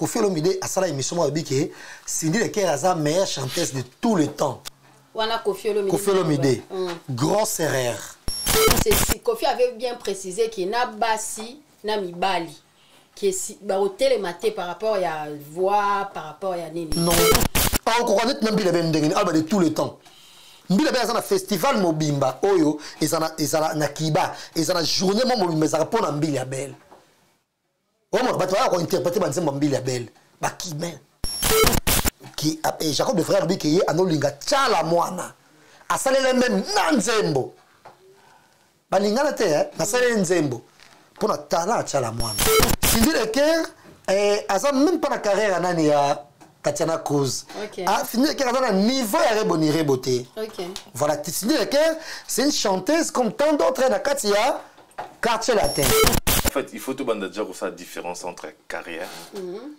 kofi olomide asala émission moko alobi ke cindy leker aza meilleure chanteuse de tout le temps. Wana kofi olomide kofi olomide Mm. grosse erreur. Kofi avait bien précisé ke na basi na mibali ke si bakotelema te par rapport ya voix par rapport ya nini. Non. Akokoka neti na mbila be ndenge aloba de tout le temps. Mbila be aza na festival mobimba. Oyo ezala ezala na kiba eza na journée mo mobimba ezalaka mpo na mbila ya bele omona bato baya kointerprete banzembo ya mbila ya bele bakime Ki- a- eh, jacob de frère alobi ke ye anolinga tyala mwana. Asalele meme na nzembo. Balingana te eh, nasaleli nzembo. Mpo na tala atyala mwana. Cindy leker eh, aza même mpa na carrière ya nani ya tatiana cruz Ok. ah, cindy leker aza na niveau ya reboni rebo te. Ok. Voilà cindy leker c'est une chanteuse comme tant d'autres na kati ya quartier latin. En fait, il faut tout banda dire la différence entre carrière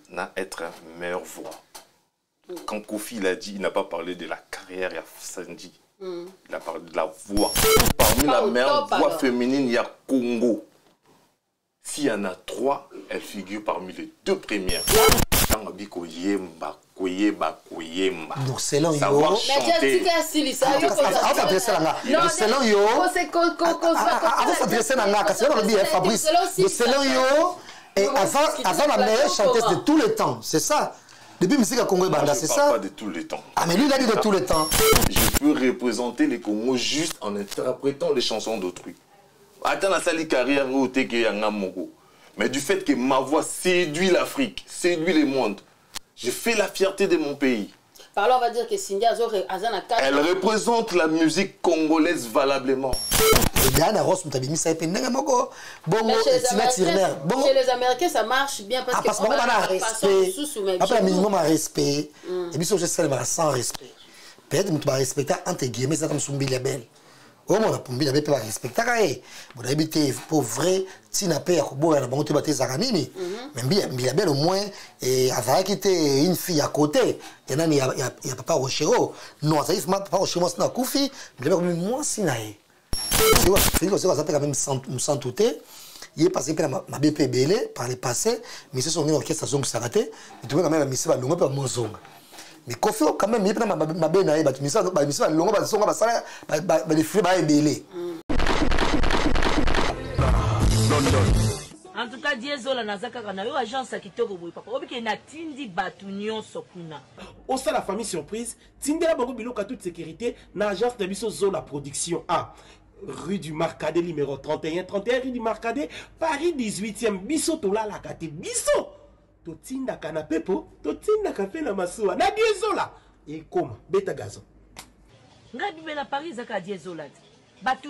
na être meilleure voix. Quand Kofi il a dit, il n'a pas parlé de la carrière, il y a Sandy. Il a parlé de la voix. Parmi la meilleure voix féminine, il y a Congo. S'il y en a trois, elle figure parmi les deux premières. Koyemba, koyeba, koyemba. donc selon yo akosadresse na nga selon yo akosadresse na nga kasi olobi eh, fabrice selon yo aza aza la meilleure chanteuse de tous les temps c'est ça depuis musique ya congo ebanda je c'est ça pas de tout le temps. ah mais lui il a dit de tous les temps Je peux représenter les Congo juste en interprétant les chansons d'autrui. Attends la sali carrière. Mais du fait que ma voix séduit l'Afrique, séduit le monde, je fais la fierté de mon pays. là on va dire que Elle représente la musique congolaise valablement. chez les, Américains, bongo. chez les Américains, ça marche bien parce Ah, que parce que on façon respect. chez nous, minimum ya respect. Et biso ozosalemaka sans respect peut-être moto barespecta entre guillemets ezaka mosu mbili ya bele omona po mbili ya bele mpe barespectaka ye bonayebi te po vrai ntina mpe ya koboya na bango te bate ezalaka nini ya bele au moins azalaki te une fille ya côté. Ya nani ya, papa rochero. Non azalaki vraiment papa rochero mwasi na akufi mbili ya bele komi mwasi na ye félix oseko aza mpe quand même mosantu te ye passé mpe na ma- mabe mpe ebele par le passé misi songi na orchestre azongisaka te mitume quand même bamisi balongo mpe bamozonga mais kofi quand même ye na mabe mabe na ye bato misi bamisi balongo bazonga basala badefile baya ebele en tout cas die ezola naza kaka na yo agence ya kitoko boye papa. Obike natindi bato nyonso kuna osala famille surprise tindela bango biloko ya toute sécurité na agence na biso zola production a. Rue du marcadet numéro 31 31 rue du marcadet paris 18e biso tolalaka te biso totindaka na pepo totindaka mpe na masuwa. Na die ezola ekoma beta gazon. Ngai bibe na paris ezaka die ezola te bato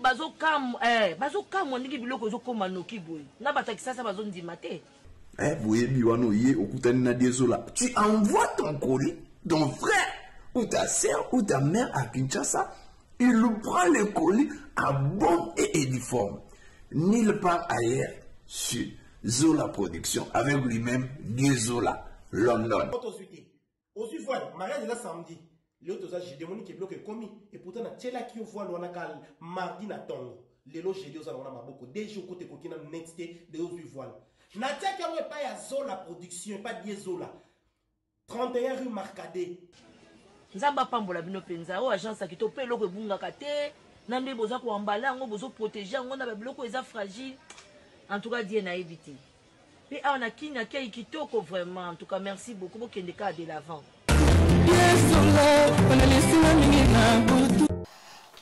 bazokamwa eh, bazokamwa ndenge biloko ezokóma noki boye. Na bato ya kisasa bazondima te. Eh, boyebi wana oye okutani na diezola. Tu envoies ton colis ton frère ou ta sœur ou ta mère à Kinshasa il prend le colis en bon et uniforme. Nulle part ailleurs sur Zola Production avec lui-même Diezola London. Tozwi te ozwi voile mariage eza samedi. Lelo toza jeudi emoniki biloko ekomi e pourtant natielaki yo voile wana ka mardi na ntongo lelo jeudi oza nango na maboko. Deja okota ekoki nanu neti te de ozwi voile natiaki yango epai ya zola production epai die zola. 31 rue marcade nzambe apambola bino mpenza oyo agence ya kitoko mpe eloko ebungaka te. Na nde boza koambala yango bozoprotege yango na babiloko eza fragile en tout cas die nayebi te mpe awa na akei kitoko vraiment en tout cas merci beaucoup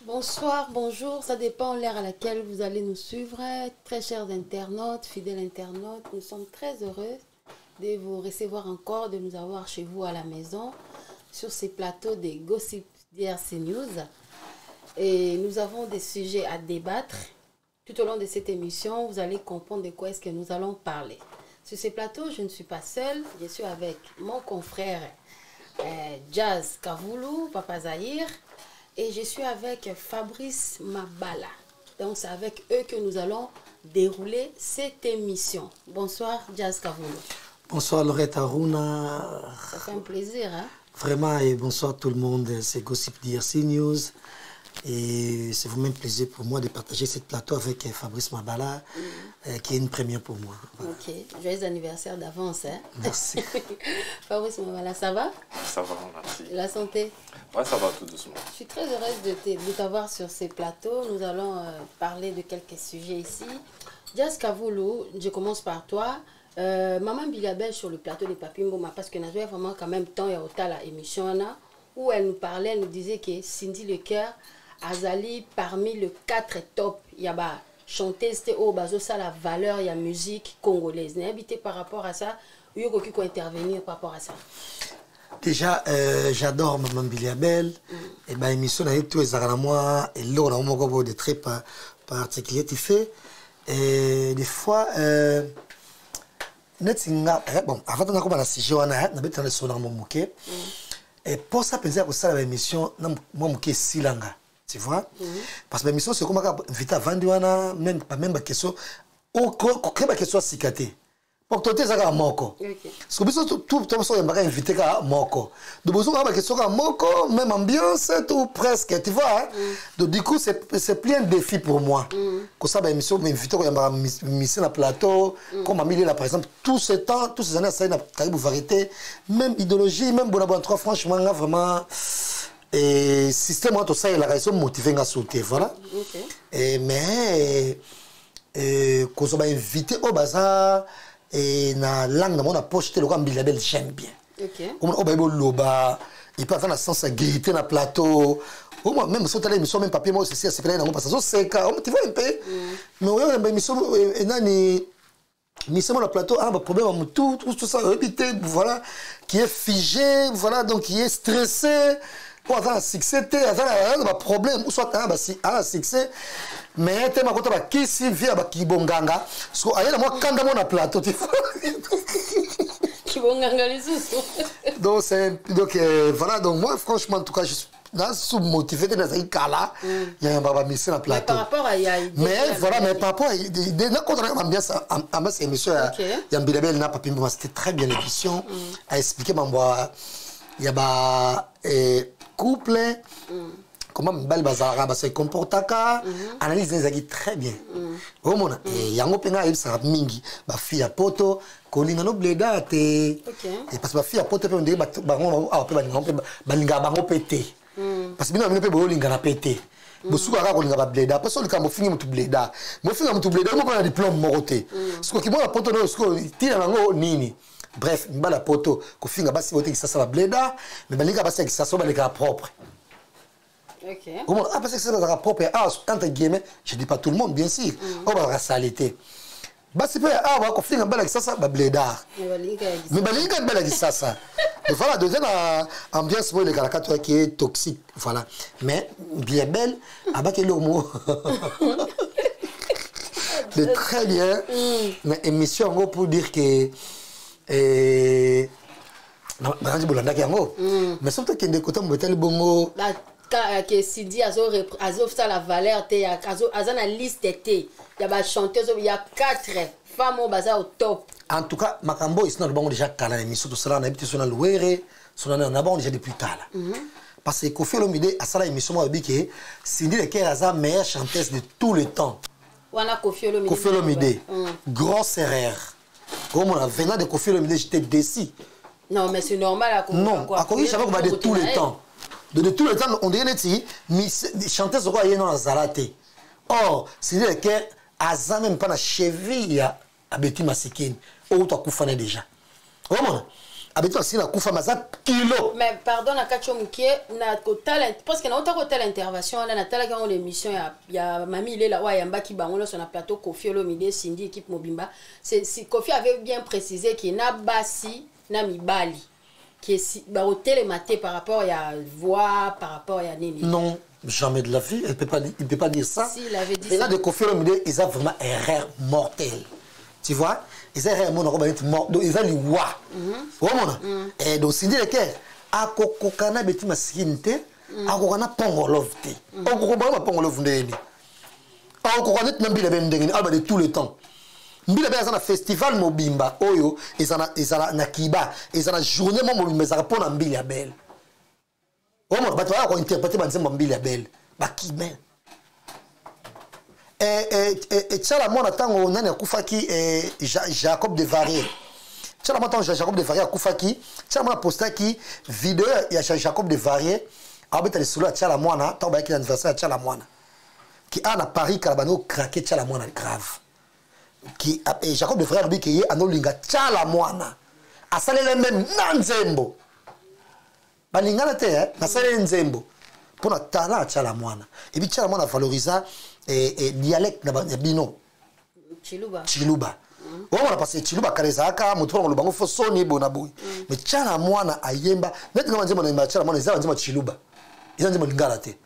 Bonsoir, bonjour, ça dépend l'heure à laquelle vous allez nous suivre. Très chers internautes, fidèles internautes, nous sommes très heureux de vous recevoir encore, de nous avoir chez vous à la maison sur ces plateaux des Gossip DRC News. Et nous avons des sujets à débattre. Tout au long de cette émission, vous allez comprendre de quoi est-ce que nous allons parler. Sur ces plateaux, je ne suis pas seule, je suis avec mon confrère euh, Jazz Kavoulou, Papa Zahir, et je suis avec Fabrice Mabala. Donc c'est avec eux que nous allons dérouler cette émission. Bonsoir Jazz Kavoulou. bonsoir lorette aruna Ça fait un plaisir, hein? Vraiment, et bonsoir tout le monde. C'est Gossip DRC News. Et c'est un plaisir pour moi de partager ce plateau avec euh, Fabrice Mabala, euh, qui est une première pour moi. Voilà. Ok, joyeux anniversaire d'avance. Hein? Merci. Fabrice Mabala, ça va? Ça va, merci. La santé? Ouais, ça va tout doucement. Je suis très heureuse de t'avoir sur ces plateaux. Nous allons euh, parler de quelques sujets ici. Jas Kavoulou, je commence par toi. Euh, Maman Bilabel sur le plateau de Papi Mboma, parce que nous avons vraiment quand même temps et au la émission là, où elle nous parlait, elle nous disait que Cindy Lecoeur, Azali, parmi les quatre top, il y a bah, chanteuse, c'était au bazo, ça la valeur, il y a musique congolaise. N'habité par rapport à ça, il y a qui peut intervenir par rapport à ça? Déjà, euh, j'adore Maman Biliabel. Et ben, émission na ezalaka na eloko moko de très pa- particulier. Et des fois, euh, neti nga eh, bon avant tanga koba na sujet wana nabetana liso na mwa moke et mposa mpenza ya kosala baémission na mwa moke esilanga tu vois? Parce que baémission sekomaka invité avandi wana même bameme baquestion koke baquestion asika te po to te eza kaka moko Ok. soki biso toso oyembaka invité kaka moko donc bozo kaka bakestion kaka moko même ambiance tout presque tu vois hein? donc du coup c'est c'est plus un défi pour moi. Kosala baémission invité koyembaka misi na plateau comme amilela par exemple tout ce temps tous ces années asali na karibu variété. Même idéologie même bona bona trois franchement nga vraiment et système wana tosalelaka eso motive nga so te voilà. Ok. Eh, mais kozwa bainvité oyo baza na langue na mo na poche te lokola mbilabel j'aime bien. Omona oyo bayebi oloba epe aza na sens ya gaité na plateau. Omwa même so otala émission même papier moko sesi asepelaki nango parce azoseka Omo, tu vois un peu. Mais oyoka ba émission eh, enani mission na plateau ah bah problème à motu tout, tout ça oyebi te voilà qui est figé voilà donc qui est stressé po aza na succès te aza na baproblème ou soit aza na na succès. Mais te makota bakisi vie ya bakibonganga so aye na mwa kanda mo na plateau donc c'est donc euh, voilà. Donc moi franchement en tout cas je suis na sous-motivé te nazali kala ya yambaka bamisi na Mais plateau. par rapport à il y a idée mais de la voilà mais par rapport nakota ambiance am- ambiance émission ya na papi mboma c'était très bien l'émission. A expliqué mambo ya- ba couple comment mibali bazalaka basi ekomportaka analyse ezalaki très bien. Omona Eh, yango mpe ngai ayebisaka mingi. Bafille ya poto kolinga no bleda te parce bafille ya poto mpe ondenge bango awa mpe balingaka mpe balingaka bango mpe te parce bino bino mpe boyolingana mpe te bosuka kaka kolinga bableda mpe so olingaka mofingi motu bleda. Mofinga motu bleda moko na diplôme moko te sikoki mwana poto nayo sikoyo ntina nango nini bref mibala ya poto kofinga basi botekisasa bableda me balingaka basi ya kisasa oyo balekaka propre Ok. Comment parce que c'est dans propre. Ah, entre guillemets, je dis pas tout le monde, bien sûr. On va la salité. Bah, c'est pas, ah, bah, balinga ya Mais bah, il y a un bel avec ça, ça. Donc, voilà, deuxième euh, ambiance pour les caractères qui est toxique. Voilà. Mais, bien belle, bah, quel mot. De très bien. Mais émission, en gros, pour dire que. Nakanzi bolandaki yango mais soki tokende kota mobetali bongo. Ba- ka- ke sidi azosala valeur te azo- aza na liste te ya bachanteuse ya 4 femme oyo baza au top. En tout cas makambo oyo esi na lobango déjà kala na émission tosalaka nayebi te so na luwere so na na bango déjà depuis kala parce que kofi olomide asala émission moko alobi ke cindy leker aza meilleure chanteuse de tout le temps. Wana kofi olomide. Grosse erreur omona venant de kofi olomide j'étais déci non mais c'est normal non ako- akoki jamais koba de tout le temps. de, de tout le temps on dirait neti chanteuse okoyo aye no azala te or cindy leker aza même mpa na cheville ya abeti masikini oyo to akufana déjà. Omona abeti akufa kilo mais pardon na kati yo moke na kotala parce que nauta kotala intervention wana natalaki yango l'émission ya, ya mami ilela oyo ayambaki bango nyonso na plateau kofi olomide sindi équipe mobimba. Si, kofi avait bien précisé ke na basi na mibali ke si, bakotelema te par rapport ya voix par rapport ya nini. Non jamais de la vie elle peut pas, il peut pas dire ça. Si, il avait dit Venant ça. de Kofi Olomide ils ont vraiment erreur mortelle tu vois? Ils ont erreur mona koba neti mort. Donc ont liwa omona donc Cindy Leker akokoka na beti masikini te akokoka na pongolove te okokoka bango bapongolove ndeni akokoka neti na mbila be ndenge ni aba de tout le temps. Mbila be aza na festival mobimba. Oyo eza na- eza na- kiba. Eza na journée mo mobimba ezalaka mpo na mbila ya bele omona bato baya kointerprete banzembo ya mbila ya bele bakime tyala mwana ntango nani akufaki eh, Ja- jacob de varier tyala mwana ntango jacob de varier akufaki tyala mwana apostaki video ya Ja- jacob de varier abeta lisolo ya tyala mwana ntango bayaki na anniversaire ya tyala mwana ki awa na paris kala bandi okrake tyala mwana grave. Ki eh, jacob de varier alobi ke ye anolinga tyala mwana asalele meme na nzembo. Balingana te eh, nasaleli nzembo. Mpo na tala atyala mwana ebi tyala mwana avalorisa eh, eh, dialecte na ba- ya bino. Chiluba. Omona parce chiluba kala ezalaka moto mpona koloba ngo fo soni boye na boye mais tyala mwana ayemba neti nga banzembo na tyala mwana eza banzembo ya chiluba. Eza nzembo lingala te.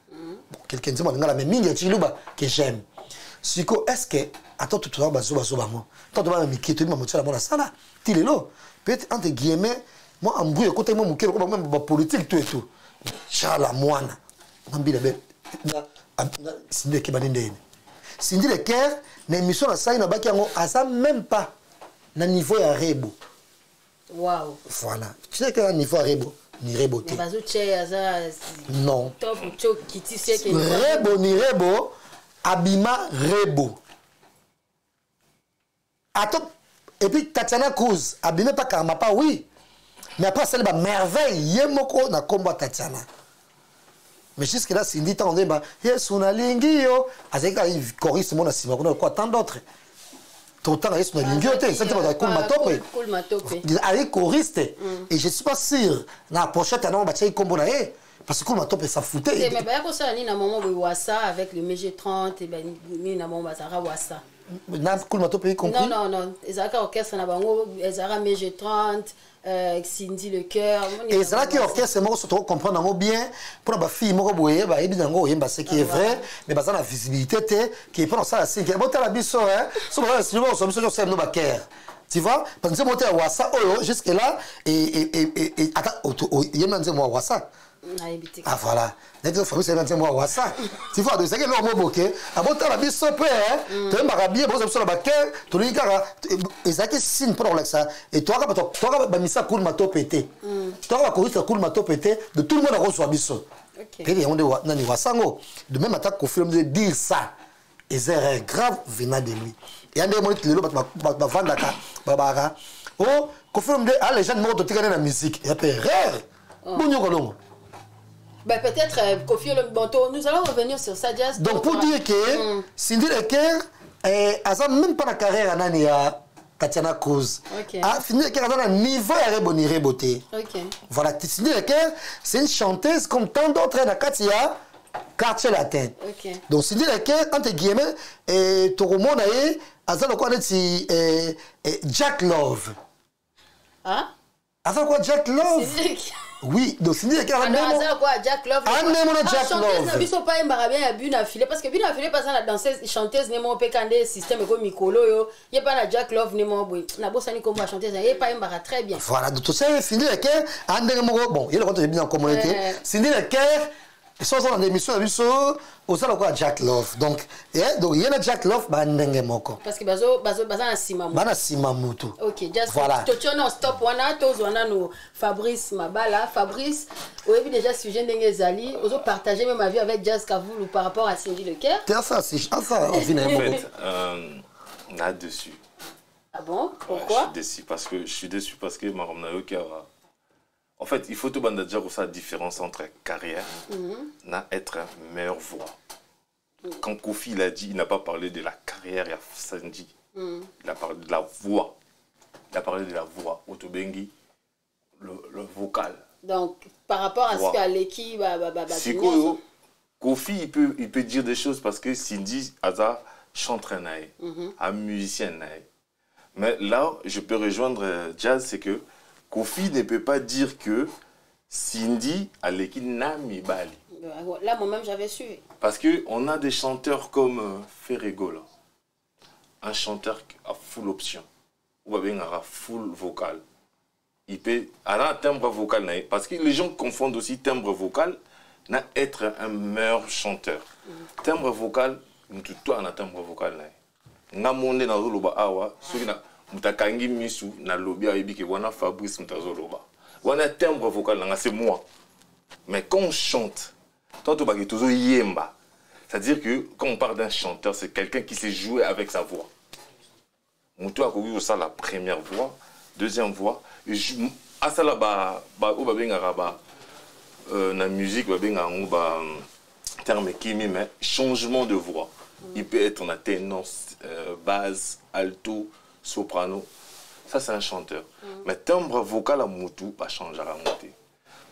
Quelque nzembo ya lingala mais mingi ya chiluba ke j'aime. Siko est ce que ata totoza bazo bazo bango ta tobana mike toyeba motyala mwana asala ti lelo peut-être entre guillemets mwa ambrouille ekotaki mwa moke lokoba meme bapolitique to eto tyala mwana na mbila be sindi ekeba nde ndeni sindi leker na émission na sali na baki yango aza même pas na niveau ya rebo. Wow voilà. Leker na niveau ya rebo ni rebo te. Aza non. Rebo ni rebo abima rebo. Ato epuis tatiana cruz abimi mpa karama pa oui. Mais après asali bamerveille ye moko na nkombo ya tatiana mais jusque là sindi ntango ndemba yesu nalingi yo azalaki kaka choriste mo na nsima kuna lokwa tant d'autre totanga yesu nalingi yo te esa te bato akul matope azalaki choriste et je suis pas sûr. Na pochette yango batiaki nkombo na ye parce que matope sa fute te me baya kosala nini na moma boye wasa avec le mg 30 e bani- nini na moma bazalaka wasa na kul matope y compris? Non non non. Ezalaka orchestre na bango ezalaka mg 30 euh, cindy le cœur ezalaki orchestre moko so tokocomprendre yango bien. Mpona bafille moko boye bayebi yango oyemba ce qui est vrai mais baza na visibilité te ke mpona kosala sinke botala biso hein, so na biso nyonso bakere tu vois? Parce que nzembo te ya wasa oyo jusque là na nzembo ya wasa ah voilà. Neti fabrice ayembi na nzembo ya wasa tu vois donc ezalaki eloko mo boke abotala biso mpe toyembaka bien bokosa biso na bakere tolingi kaka ezalaki signe mpona kolakisa toyaka bato toyaka bamisa cool matope te toyaka bakoriste cool matope te de tout le monde akozwa biso Ok. peke yango nde wa- nani wasango de même ata kofilm de dire ça. Eza erreur grave venant de lui. Eya ndenge moni lelo bato ba- ba- bavandaka babaka o kofilm de a legende moko totikani na musique. Eya mpe erreur bonyokolongo bah, peut-être euh, Kofi Olomidonto nous allons revenir sur ça jazz. Donc pour dire que Cindy Leker eh, aza même pas na carrière ya nani ya Tatiana Cruz. Ok. ah, Cindy Leker aza na niveau ya rebo ni rebo te ok. Voilà Cindy Leker c'est une chanteuse comme tant d'autres na kati ya quartier latin ok. Donc Cindy Leker entre guillemets eh, tokomona ye aza lokola neti eh, eh, Jack Love. Ah? Aza lokola Jack Love oui donc Cindy Leker aza alors ndemo aza quoi Jack Love Ah, ndemo na Jack chanteuse Love. biso pa bien ya bu na file parce que na danseuse chanteuse ne moko mpe ka nde système eko mikolo oyo ye mpa na Jack Love ne moko boye nabosani nkombo ya chanteuse ye pa yembaka très bien. Voilà moko bon ye lokota na nkombo te so oza na émission na biso oza lokola Jack Love. Donc eh, donc ye na Jack Love baa ndenge moko. Parce que bazo bazo baza na nsima mutu na stop wana tozwa nano fabrice mabala. Fabrice oyebi déjà sujet ndenge ezali ozopartage même avis avec jazz kavulu par rapport à cindy te na ye moko fait, euh, là-dessus. ah bon? Ouais, je pourquoi suis déçu parce que je suis déçu parce que En fait, il faut tout dire ça la différence entre carrière et être meilleure voix. Quand Kofi il a dit, il n'a pas parlé de la carrière à Sandy. Il a parlé de la voix. Il a parlé de la voix. Otobengi, le, le vocal. donc par rapport à ce Wow. que aleki ba ba ba ba C'est nyonso. quoi Kofi, il peut, il peut dire des choses parce que Cindy, Aza, chanteur naï, un musicien naï. Mais là, je peux rejoindre euh, Jazz, c'est que Kofi ne peut pas dire que Cindy a l'équipe Nami Bali. là moi-même j'avais su Parce qu'on a des chanteurs comme euh, Ferrego, là. un chanteur qui a full option, ou bien un full vocal. Il peut avoir un timbre vocal, parce que les gens confondent aussi timbre vocal na être un meilleur chanteur. Timbre vocal, mutu to ana timbre vocal nga monde na zoloba awa soki na mutu akangi misu na lobi ayebi ke wana fabrice azoloba wana timbre vocal nanga c'est moi mais quand on chante tant tobaki tozoyemba C'est-à-dire que quand on parle d'un chanteur, c'est quelqu'un qui sait jouer avec sa voix. Moutou a connu ça la première voix, deuxième voix. Ou bah, bengara, bah, euh, na musique, bengara, ou bah, terme kimi, mais changement de voix. Il peut être en ténor, euh, basse, alto, soprano. Ça, c'est un chanteur. Mais timbre vocal à Moutou, pas changer à monter.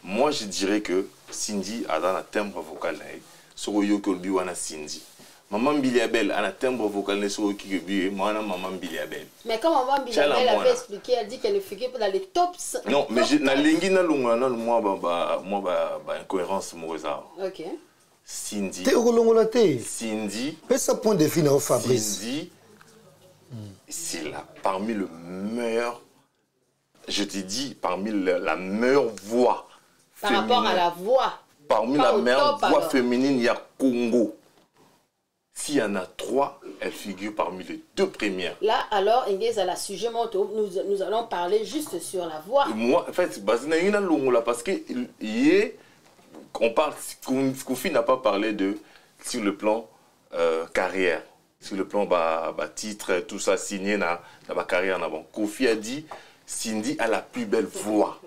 Moi, je dirais que Cindy a dans un timbre vocal, sur le yoko wana Cindy. Maman Biliabel a un timbre vocal, sur le yoko moi, maman Biliabel. Mais comme maman mwana. avait expliqué, elle dit qu'elle ne pas dans les tops. Non, mais j'ai- na lingi na longa na moi ba ba moi ba ba incohérence moza. Ok. Cindy. te okolongola te Cindy. pesa point de na yo fabrice Cindy. C'est là parmi le meilleur je te dis parmi le- la meilleure voix Par rapport à la voix. Parmi Pas la meilleure top, voix alors. féminine, il y a Congo. S'il y en a trois, elle figure parmi les deux premières. Là, alors, Inès, à la sujet nous, nous allons parler juste sur la voix. Et moi, en fait, Longola, parce que on parle, Koufi n'a pas parlé de, sur le plan euh, carrière, sur le plan bah, bah, titre, tout ça signé dans la carrière en avant. Kofi a dit, Cindy a la plus belle voix.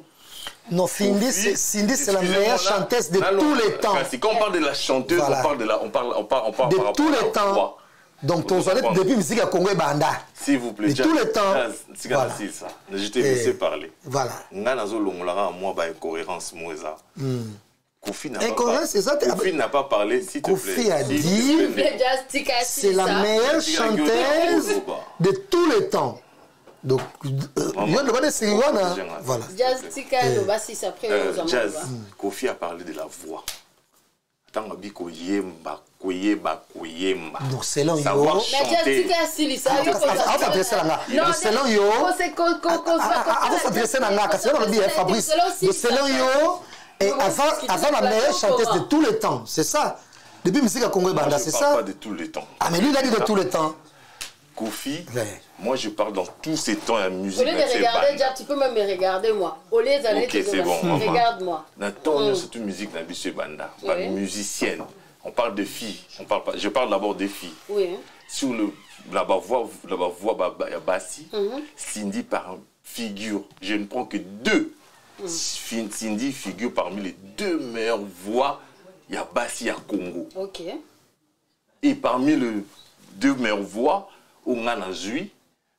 non Cindy Cindy c'est la meilleure chanteuse de là, tous les temps Kasi, quand on parle de la chanteuse, Voilà. on parle de la, on parle, on parle, on parle de par tous les temps voix. donc tozali depuis musique ya congo ebanda S'il vous plaît, De tous les temps. Voilà. voilà. ça. Je t'ai laissé parler. voilà nga nazolongolaka moi baincohérence mo eza kofi n'a pas Incohérence, par- eza te- Kofi n'a pas parlé s'il te Kofi a dit- c'est la meilleure chanteuse de tous les temps. Donc euh, yo loba voilà. Just tika Eh. bassis après Euh, jazz amants. kofi a parlé de la voix. Ntango abi koyemba koyeba koyemba donc selon yo. Mais ah. Donc, selon yo- eh, fabrice selon yo et avant, avant la meilleure chanteuse de tous les temps c'est ça depuis musique ya congo ebanda je c'est parle pas ça de tous les temps ah mais lui il a dit de tous les temps Kofi Ouais. moi je parle dans tous ces temps Au musique lieu de regarder, banda. déjà, tu peux même me regarder moi. Au lieu d'aller Ok, te bon, regarde-moi. na ntango nyonso tu musique na biso ebanda ba Oui. musicienne on parle de filles on parle pas, je parle d'abord des filles Oui. hein. sur le la voix la voix ba, ba, ya basi Cindy par figure je ne prends que deux Cindy figure parmi les deux meilleures voix. Il y a Bassi à Congo. Ok. et parmi les deux meilleures voix au Ngana Zui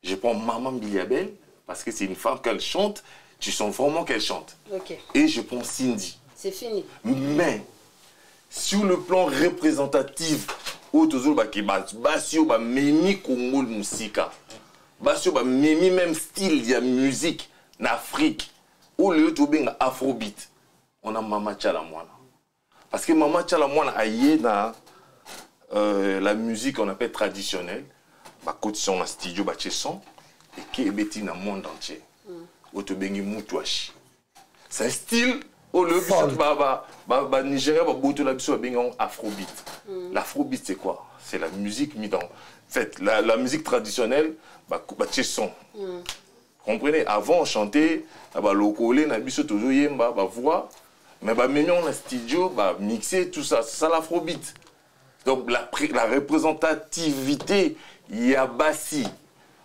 je prends Maman Biliabel parce que c'est une femme qu'elle chante. Tu sens vraiment qu'elle chante. Ok. et je prends Cindy. C'est fini. mais sur le plan représentatif oyo tozolobaki basi oyo bamemi congo mosika basi oyo bamemi même style ya musique na afrique oyo lelo tobenga afrobeat on a mama tiala mwana parce que mama tiala mwana aye na euh, la musique on appelle traditionnelle. Bakoti son na studio batie son eke ebeti na monde entier. Oyo tobengi mutwashi c'est un style oyo banigéria babotola biso babengi yango afrobeat. L'afrobeat c'est quoi? C'est la musique mise en fait la, la musique traditionnelle batie son comprenez? Avant on chantait na balokole na biso tozoyemba bavoix mais bamemi yango na studio bamixe tout ça. C'est ça l'afrobeat. Donc la, la représentativité ya basi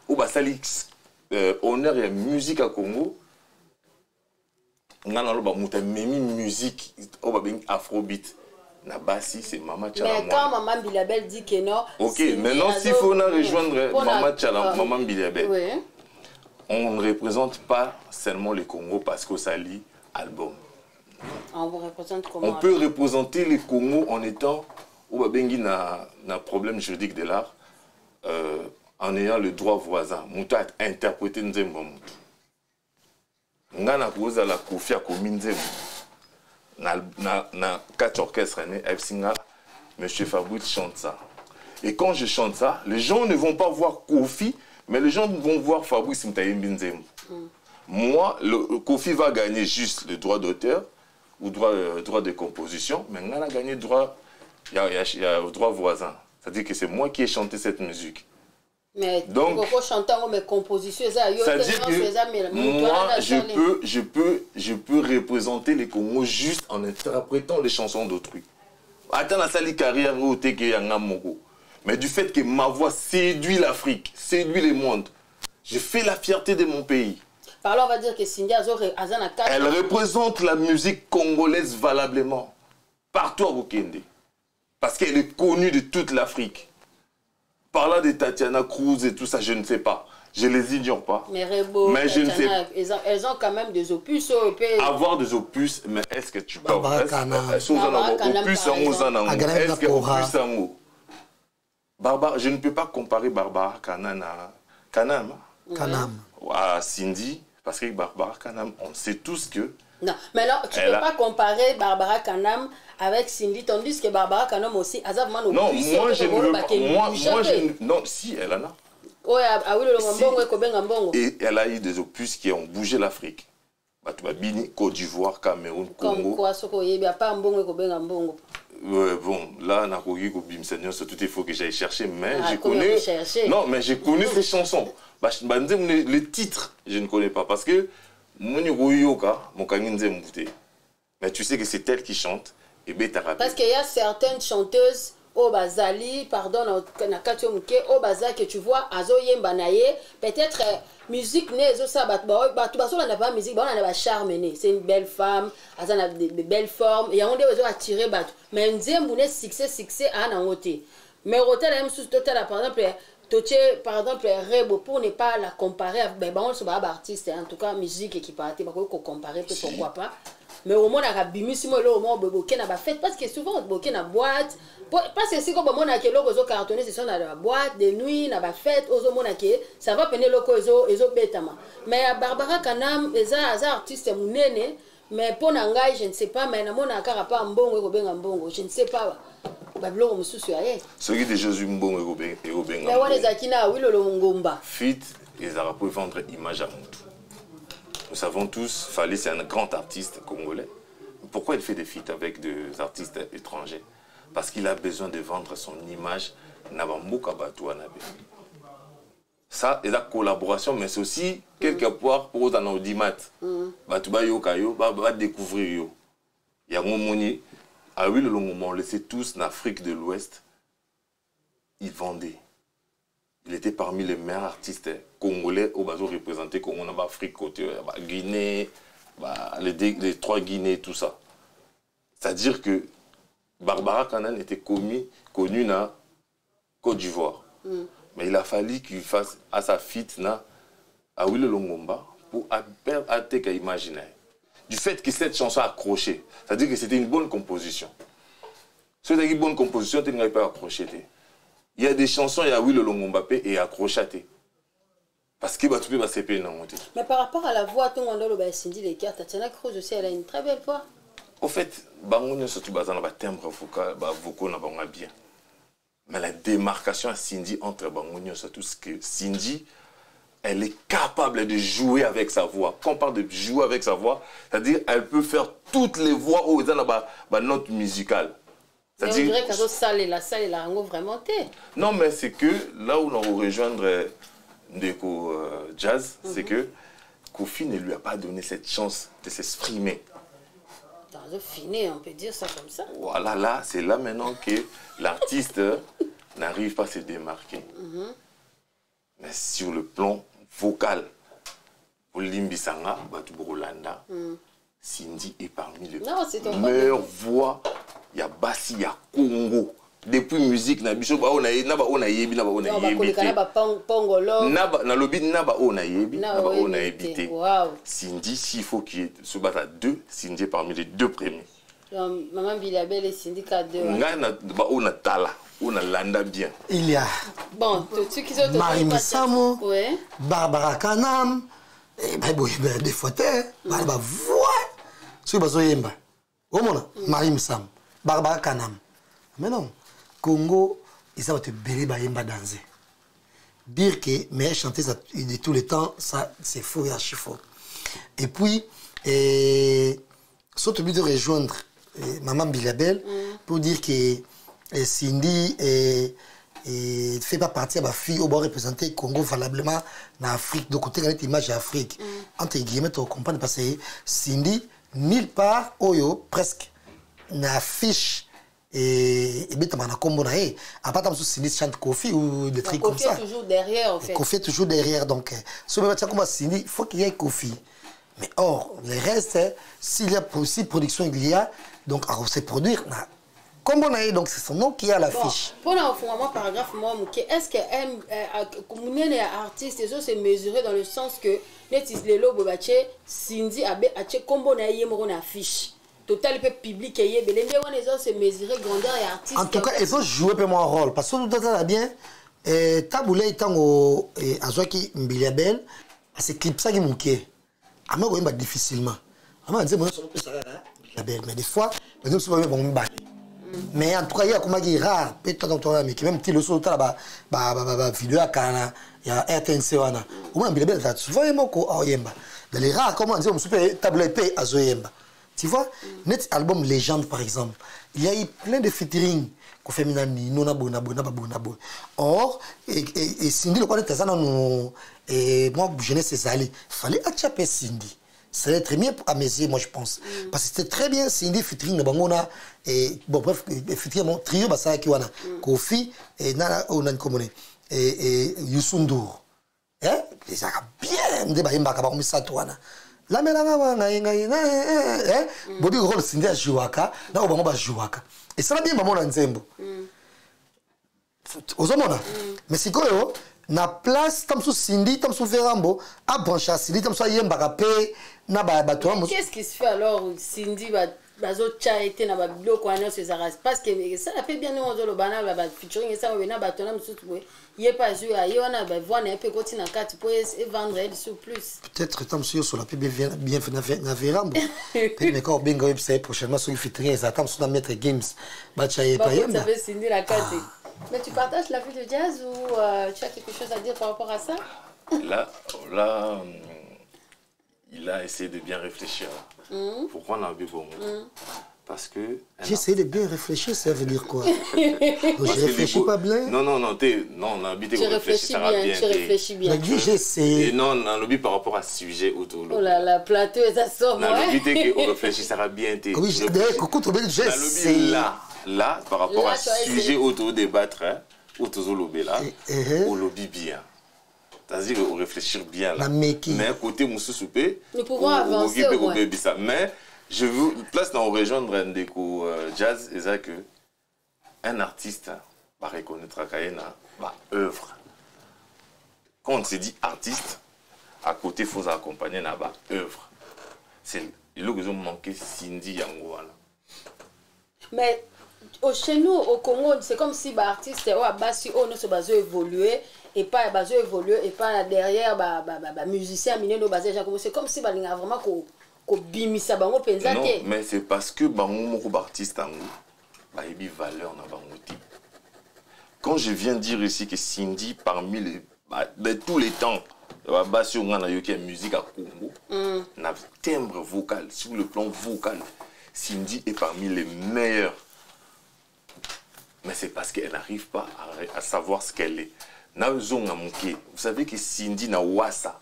oyo basali euh, honneur ya musique ya congo. Naloba moto amemi musique oyo babengi afrobeat. Na basi c'est mama tiala Mais quand Maman Bilabel dit que non. ok maintenant s'il faut rejoindre Pour la- mama tiala Ah. mama mbiliabel Oui. On ne représente pas seulement le congo parce que ça lit album. On vous représente comment on peut représenter le Congo en étant au babengi na, na problème juridique de l'art euh, en ayant le droit voisin. Moto interpréter nzembo ya motu nga na kozala kofi akomi nzembo. Na, na, na kati ya orchestre ne ayebisi nga monsieur fabrice chante ça. Et quand je chante ça les gens ne vont pas voir kofi mais les gens vont voir fabrice mutayembi nzembo moi, le, Kofi va gagner juste le droit d'auteur ou droit, euh, droit de composition, mais on a gagné droit, il y a, y a- y a droit voisin. C'est-à-dire que c'est moi qui ai chanté cette musique. Mais Donc- chantant mes compositions, C'est-à-dire que moi, je peux, je, peux, je peux représenter les Congos juste en interprétant les chansons d'autrui. ata nasali carrière oyo te ke yanga moko mais du fait que ma voix séduit l'afrique séduit le monde je fais la fierté de mon pays. Par là on va dire que elle représente la musique congolaise valablement partout à Bokende parce qu'elle est connue de toute l'Afrique. Parlant de Tatiana Cruz et tout ça je ne sais pas. Je les ignore pas. Mais Rebo, Mais je ne sais Tatiana, elles, ont, elles ont quand même des opus. oh, pe- Avoir des opus, mais est-ce que tu peux est-ce- opus par en haut, Est-ce que opus en haut Barbara, je ne peux pas comparer Barbara Kanam à Kanam, Kanam. à Cindy, parce que Barbara Kanam, on sait tous que Non, mais alors tu ne peux a- pas comparer Barbara Kanam avec Cindy, tandis que Barbara Kanam aussi, a vraiment nos non, moi je ne veux pas. que Moi, bouge moi un je peu. ne- non, si elle en a. Ah oui, le Si. Et elle a eu des opus qui ont bougé l'Afrique. Batuba Bini, Côte d'Ivoire, Cameroun, Comme Congo. Ouais, bon, là, Nakogi Kobimsa Nyonso, tout il faut que j'aille chercher, mais Ah, j'ai connu. Non, mais j'ai connu ces chansons. Bah, bah, les, les titres, je ne connais pas parce que. Mais tu sais que c'est elle qui chante et. Parce qu'il y a certaines chanteuses au Bazali, pardon, na- kati yo moke, au Baza que tu vois, azo yemba na ye, peut-être euh, musique ne ezo sa bato ba bato baso na pas musique, ba na ba charme ne, c'est une belle femme, aza na de, de belles formes, et on nde ezo attirer bato. Mais nzembu ne succès succès a na ngote. Mais hôtel même sous total par exemple Toche, par exemple, Rebo, pour ne pas la comparer ben, on se bat artiste, en tout cas, musique qui partait, bah, qu'on comparer, peut pourquoi pas. Mais au moins, on a bimissimo, là, au moins, boké na ba fête, parce que souvent, boké na boîte, Po- parce que si comme on a que loko zo cartonné, c'est ça, na la boîte, de nuit, na ba fête, ozo mona ke, ça va peine loko ezo, ezo betama. Mais à Barbara Kanam, eza, eza artiste munene, mais pour ngai, je ne sais pas, mais na mona kara pa mbongo, eko benga mbongo, je ne sais pas. Ba biloko mosusu ya ye. Ce qui est de Jésus Mbongo et Mais Obenga. wana ezalaki na wilolo ngomba. Fit, ils auraient pu vendre image à Moutou. Nous savons tous, Fali, c'est un grand artiste congolais. Pourquoi il fait des feats avec des artistes étrangers? Parce qu'il a besoin de vendre son image. Nabamboka. Ça, c'est la collaboration, mais c'est aussi quelque part pour eux dans l'audimat. Batuba yo kayo, ba ba découvrir yo. Il y a un moment, à oui, le long moment, on le sait tous, en Afrique de l'Ouest, ils vendaient. Il était parmi les meilleurs artistes congolais au bateau représenté Congo, en Afrique, côté euh, Guinée, bah, les, trois Guinées, tout ça. C'est-à-dire que Barbara Kanan était commis, connue dans Côte d'Ivoire. Mais il a fallu qu'il fasse à sa fite na à Wille Longomba pour à imaginer. Du fait que cette chanson a accroché, c'est-à-dire que c'était une bonne composition. C'est une bonne composition, tu n'avais pas accroché. Il y a des chansons, il y a Will Longombape et accrochaté. Parce que tu peux pas dans mon Mais par rapport à la voix, le a Cindy Lecker, Tatiana Cruz aussi, elle a une très belle voix. Au fait, bango nyonso tu baza na ba timbre vocaux na bien. Mais la démarcation à Cindy entre bango nyonso tout ce que Cindy elle est capable de jouer avec sa voix. Quand on parle de jouer avec sa voix, c'est-à-dire elle peut faire toutes les voix au dans ba note musicale. Salle la salle la rango vraiment. Non, mais c'est que là où on va rejoindre Ndeko euh, Jazz, c'est que Kofi ne lui a pas donné cette chance de s'exprimer. Dans le fini, on peut dire ça comme ça. Voilà, là, c'est là maintenant que l'artiste n'arrive pas à se démarquer. Mais sur le plan vocal, pour Limbisanga, Batu Borolanda, Cindy est parmi les Non, c'est ton meilleures voix. Il y a Bassi, il y a Congo. Depuis musique, na biso ba ona ye- na ba ona yebi na ba ona yebi na te. bapongolo. Na ba na lobi na ba ona yebi Na na ba ona yebi. Waouh. Cindy, s'il faut qu'il se batte à deux, Cindy est parmi les deux premiers. Maman Bilabel et Syndicat 2. ngai na ba oyo natala oyo nalanda bien Il y a Bon, ce qui sont Marie Missamo. Barbara Kanam, eh, bah, boy, bah, des fois, t'es, bah, voix. Ce que vous yemba. Au moins, Marie Missam, Barbara Kanam. Mais non, Congo, ils savent te belé, bah, yemba danser. Dire que meilleure chanteuse de tous les temps, ça, c'est faux et archi faux. Et puis, et, surtout but de rejoindre eh, Maman Bilabel pour dire que eh, Cindy eh, eh, fait pas partie de ma fille au bord représenter Congo valablement en Afrique. Donc, côté de image d'Afrique. Entre guillemets, tu comprends parce que Cindy, nulle part, Oyo, presque, n'affiche et ebetama na nkombo na ye apata mosusu cindy chante kofi ou des trucs comme ça toujours derrière, en fait. Kofi est toujours derrière. Donc, veut comme Cindy, il faut qu'il y ait Kofi. Mais or, le reste, euh, s'il y a aussi production, il y a, donc, à se produire. na- Comme on a eu, donc, c'est son nom qui est à l'affiche. mpona ofungama paragraphe moko moke est ce que monene ya artiste ezo se mesure dans le sens que neti lelo boye batie sindi abe atie nkombo na ye ye moko na affiche totali mpe public eyebele nde wana ezo se mesure grandeur ya artiste En tout cas, rôle. Parce que temps, bien, euh, Taboulé étant au Azwaki clip ça qui manquait. À moi, oui, difficilement. Moi, je suis Mbiliabel. Mais des fois, autres, c'est pas bon, mais en tout cas il y a comment dire rare peut-être dans ton ami qui même ti ba ba ba vidéo à kana ya RTNC wana moins bien bien souvent il moko oyemba dans les rares comment dire on super table épée azoyemba tu vois net album légende par exemple il y a eu plein de featuring ko fait mina nino na bona bona ba bona bona. Or et et, et Cindy le quoi tazana no et moi jeunesse ezali fallait atchaper Cindy. C'est très bien à mes yeux, moi je pense. Parce que c'était très bien, Cindy featuring na bangona et bon bref featuring mon trio basala ki wana. Kofi et nana onan komone et et E, e, yusu nduru ezalaka eh? bien nde bayembaka bango misato wana. Lamelanga bangaingai eh, eh, bodi role sinde ajuwaka nako bango bajuwaka. Esala bien bamona nzembo. Ozomona? Mais sikoyo na place ta mosusu sindi ta mosusu verambo abranche asindi ta mosusu ayembaka mpe na bato bazotya ete na babiloko wana nyonso ezalaka. Parce que esala mpe bien ndenge ozoloba na bafeaturing esala boye na bato na mosusu boye. Ye mpe azwi aye wana bavoi na ye mpe ekoti na kati mpo evendre ye lisu plus. Peut-être ta mosusu yosola mpe bien na ve- na verambo mpe meka obenga oyebisa ye prochainement soki fitring ezala ta mosusu na maître games batya ye mpe bakotisa ayemba mpe sindi na kati mais tu partages la vie de jazz ou euh, tu as quelque chose à dire par rapport à ça? Là, là hum, il a essayé de bien réfléchir. Pourquoi on a vu pour moi Parce que. j'ai essayé de bien réfléchir ça veut dire quoi Donc, je réfléchis coup- pas bien Non, non, non, t'es- non, on a habité tu réfléchis bien tu réfléchis bien j'ai dit j'ai Et essayé non, on a lobby par rapport à ce sujet autour. oh là là plateau eza sort On a ouais. lobby t'es qu'on réfléchira bien. t'es- oui j'ai- d'ailleurs coucou lobby essayé là, là, par rapport Là, à tu ce sujet autour débattre, hein, autour de lobby là, Eh, eh. au lobby bien. C'est-à-dire qu'on réfléchir bien là. Mais côté Moussou Soupé, Nous pouvons avancer au moins. Mais je veux, place dans rejoindre un déco jazz, et ça que un artiste hein, va reconnaître Kayena, va œuvre. Quand on se dit artiste, à côté, il faut accompagner na ba œuvre. C'est le que ont manqué Cindy Yango. mais au, chez nous au congo c'est comme si baartiste oyo abasi oyo nyonso bazoévolue epai bazoévolue epai na derrière bamusicien minene oyo baza deja komo c'est comme si balingaka vraiment ko- kobimisa bango mpenza Non, te mais c'est parce que bango moko artiste yango bayebi valeur na bango te. Quand je viens dire ici que Cindy parmi les bah, de tous les temps basi oyo nga nayoki ya musique à Congo na timbre vocal sur le plan vocal Cindy est parmi les meilleurs. Mais c'est parce qu'elle n'arrive pas à, à savoir ce qu'elle est nazonga moke vous savez que Cindy na wasa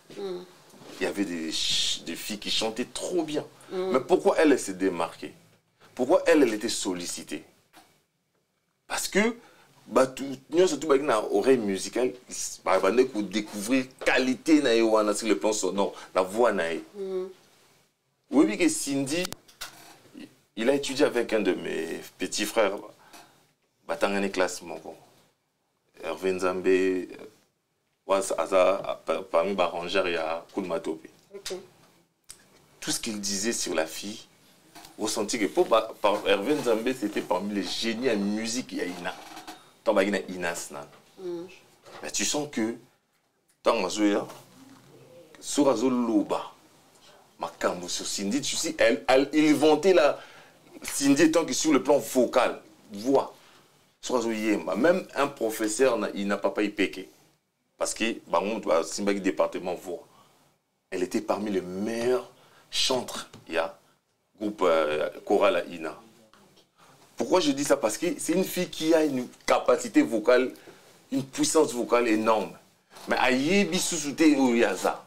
il y avait des, filles qui chantaient trop bien. Mais pourquoi elle, elle s'est démarquée? Pourquoi elle, elle était sollicitée? Parce que, bah, tout, nous, surtout, bah, une oreille musicale, bah, bah, nous, découvrir qualité na ye wana sur le plan sonore, la voix na ye. Oui, oui, que Cindy, il a étudié avec un de mes petits frères, bah, tangane classe. Hervé Nzambe, parmi barangères il y a Kulmatope. Tout ce qu'il disait sur la fille, vous sentez que pour par Hervé Nzambe, c'était parmi les génies en musique il y a Ina. Tant bah, il y a Inas nan. Mais tu sens que tant mazoya sur azo loba makambo sur Cindy, tu sais, elle, elle, il vantait la Cindy tant que sur le plan vocal, voix. Même un professeur, n'a- il n'a pas pas y péqué. Parce que bango simbaki département voix. Elle était parmi les meilleurs chantres. Il y a groupe euh, choral à Ina. Pourquoi je dis ça? Parce que c'est une fille qui a une capacité vocale, une puissance vocale énorme. Mais à Yebi Susute Oyaza,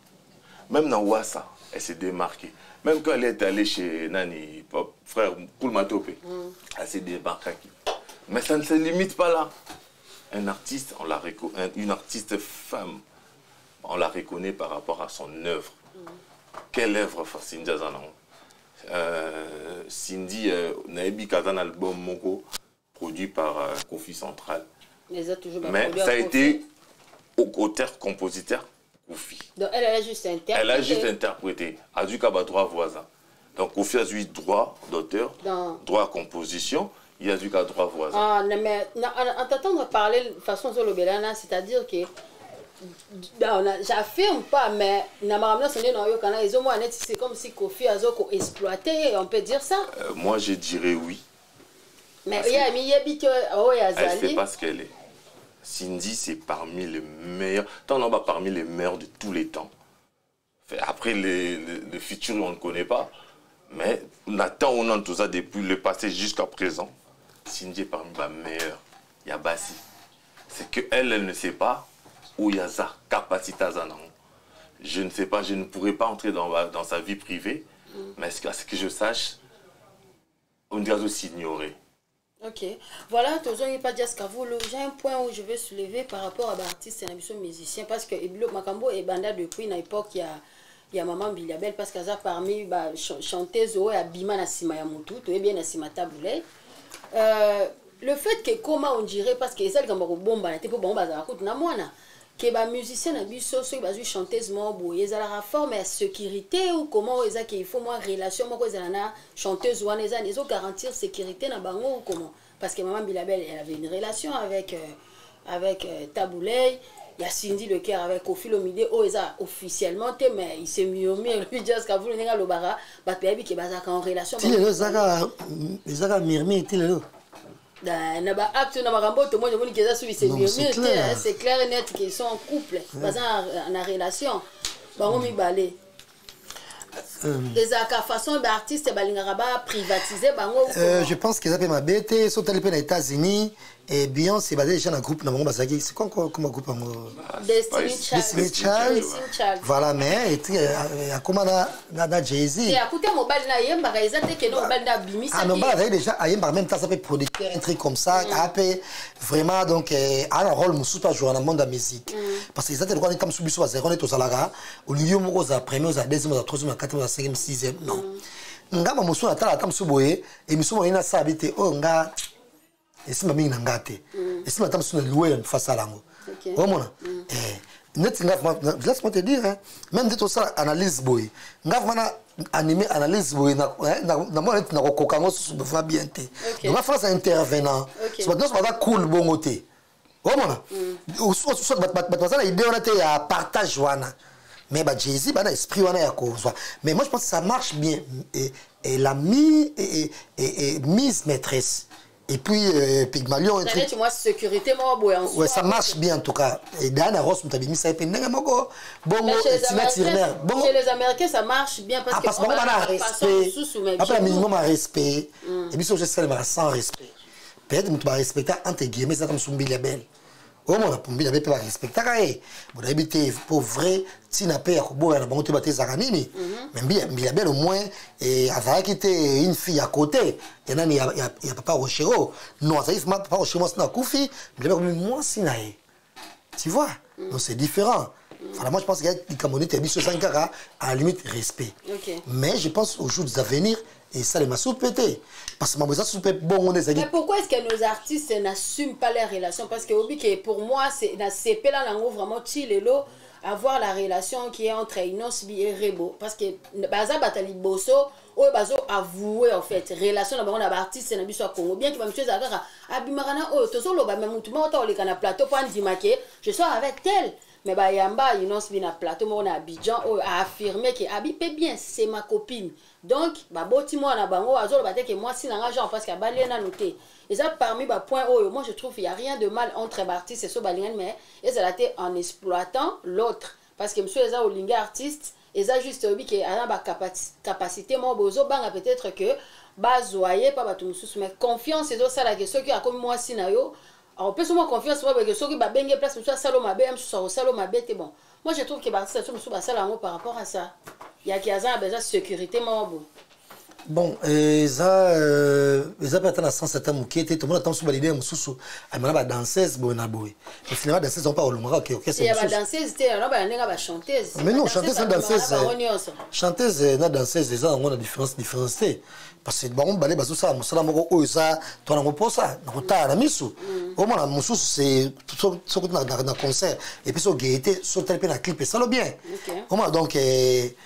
même dans Wassa, elle s'est démarquée. Même quand elle est allée chez Nani, frère Koulmatope, elle s'est démarquée. Mais ça ne se limite pas là. Un artiste, on la reco- un- une artiste femme, on la reconnaît par rapport à son œuvre. Quelle œuvre fa Cindy aza nango euh, Cindy, euh, nayebi kaza un album moko produit par euh, Kofi Central. Mais ça a été au- auteur-compositeur Kofi. Donc elle a juste interprété Elle a juste interprété. A dû qu'à droit voisin. Donc Kofi a eu droit d'auteur, droit à composition, il a dû qu'à droit voisin. Ah, non, mais na- en en t'entendre parler de façon zolobelana c'est-à-dire que non, j'affirme pas mais c'est comme si kofi azo koexploite on peut dire ça Euh, moi, je dirais oui. mais Parce Elle sait pas ce qu'elle est. Cindy, c'est parmi les meilleurs. Tant en bas, parmi les meilleurs de tous les temps. Après, les, les, les futurs, on ne connaît pas. Mais Nathan, on a tout ça depuis le passé jusqu'à présent. Cindy est parmi les meilleurs. Il y a Bassi. C'est qu'elle, elle ne sait pas où il y a sa capacité à. Je ne sais pas, je ne pourrais pas entrer dans, ma- dans sa vie privée. Mais à ce que, à ce que je sache, on doit aussi ignorer. Ok. Voilà, tozongi pas Jazz Kavulu. J'ai un point où je veux soulever par rapport à l'artiste et à musicien parce que Ebilo Makambo est banda depuis une époque il y a il y a maman Biliabel parce qu'elle a parmi bah, ch- chanteuse oyo abima na sima ya mutu toyebi na sima euh, le fait que comment on dirait parce que ezali kamba kobombana te mpo bango bazala kutu na mwana ke bamusicien na biso soki bazwi chanteuse moko boye ezalaka forme ya sécurité ou comment eza ke il faut mwa relation moko ezala na chanteuse wana eza ezogarantir sécurité na bango ou comment? Parce que maman bilabel elle avait une relation avec euh, avec euh, tabouley ya cindy le cœur avec kofi lomide oyo eza officiellement te mais murmure lui jas kavulu ndenge alobaka bato bayebi ke bazalaka en relation. Ti lelo ezaka ezaka mirmire ti lelo na na baacte na makambo oyo tomoni omoni ke eza soki se Non, mais c'est te clair. c'est clair et net qu'ils sont en couple baza na- relation. Bango mibale ezalaka façon baartiste balingaka baprivatize bango je pense qu'eza mpe mabe te so otali mpe na états-unis e beyoncé baza déjà na groupe na bango bazalaki c'est quoi comme groupe Spice. Child. Destiny Child. Destiny Child. voilà mais na, na, na jay-z. Te akuta mobali na ayembaka eza te kende mobali na Ah, mais abimisaki Mbala azalaki déjà ayembaka même temps aza mpe producteur un truc comme ça aa mpe vraiment donc eh, aa na rôle mosusu mpe ajouera na monde ya musique. Parce que eza te lokwa neti mosusu biso bazalaki neti tozalaka olingi yo moko ozala premier ozala deuxième ozala troisième ozala quatrième ozala cinquième sixième non. Ngamba mosusu natala ata mosusu boye émission moko nasala bi te oyo nga esimba mingi na nga te esimba ata mosusu na liwe ya mifasala yango omona? Eh, neti nga vraiment- laisse moi te dire hein, même nde tosala analyse boye. Nga vraiment na anime analyse boye na- eh, na- namona neti nakokoka yango susu vraiment bien te. Donc nga france intervenant. So bato nyonso baza cool bongo te. Omona? Soit bato baza na idée wana te ya partage wana. Mais ba Jay-Z bana esprit mais moi je pense que ça marche bien. Et, et la mi et, et, et, et mise maîtresse et puis euh, Pygmalion un truc sécurité ouais ça marche bien en tout cas. Et Diana Ross ye mpe ndenge moko bongo Mais chez les, Américains, bongo chez les Américains, ça marche bien parce ah que parce que on bango va bana faire façon respect. après minimum ya respect. Et biso ojesalemaka sans respect. Peut-être moto barespecta entre guillemets ezaka mosu mbili ya bele omona mbili ya bele mpe barespectaka ye. Bonayebi te po vrai ntina mpe ya koboya na bango te nini? Au moins eh, azalaki te une fille ya côté. Ya nani ya, papa rochero. Non papa rochero mwasi na akufi mwasi na ye. Tu vois? Donc c'est différent. Voilà moi je pense qu'il y a neti ya biso ezangi kaka à la limite respect. Ok. mais je pense aux jours à venir esalema susu mpe te parce que ezalaki Mais pourquoi est-ce que nos artistes n'assument pas leurs relations? Parce que obi pour moi, c'est na sepela nango vraiment chilelo avoir la relation qui est entre Inos et Rebo. Parce que baza batali boso oyo bazo avouer en fait relation na bango na baartiste na biso ya Congo bien que bamisu ezala kaka abimaka na oyo tozoloba me mutu moko ta oleka na plateau mpo andima ke je sois avec tel mais bayamba Inos Bi na plateau moko na Abidjan oyo affirmé que abi mpe bien c'est ma copine. Donc baboti mwana na bango azoloba te ke mwasi na nga genre parce que abalie nanu te eza parmi bapoint oyo moi je trouve il y a rien de mal entre baartiste so balingani mais ezala te en exploitant l'autre. Parce que mosu eza olingi artiste eza juste oyebi ke aza na bacapacité moko boye ozobanga peut-être que bazwa ye mpa bato mosusu mais confiance ezosala ke soki akomi mwasi na yo opesa mwa confiance moko soki babenge place mosusu asala mabe ya mosusu akosala mabe te bon. Moi je trouve ke baartiste mosusu basala yango par rapport à ça. Yaki aza na besoin sécurité moko boye bon eza euh, eza mpe ata na sens ata moke te tomona ata mosusu balidere mosusu amena badanseuse boye na boye mais finalement danseuse yango mpe oke te yango balandenge bachanteuse mais non chanteuse na danseuse chanteuse na danseuse eza yango na différence différence te parce que bango mibale bazosala mosala moko oyo eza to nango mposa na kotala na miso omona mosusu c'est soki na concert te tali mpe na clip bien. Omona donc eh,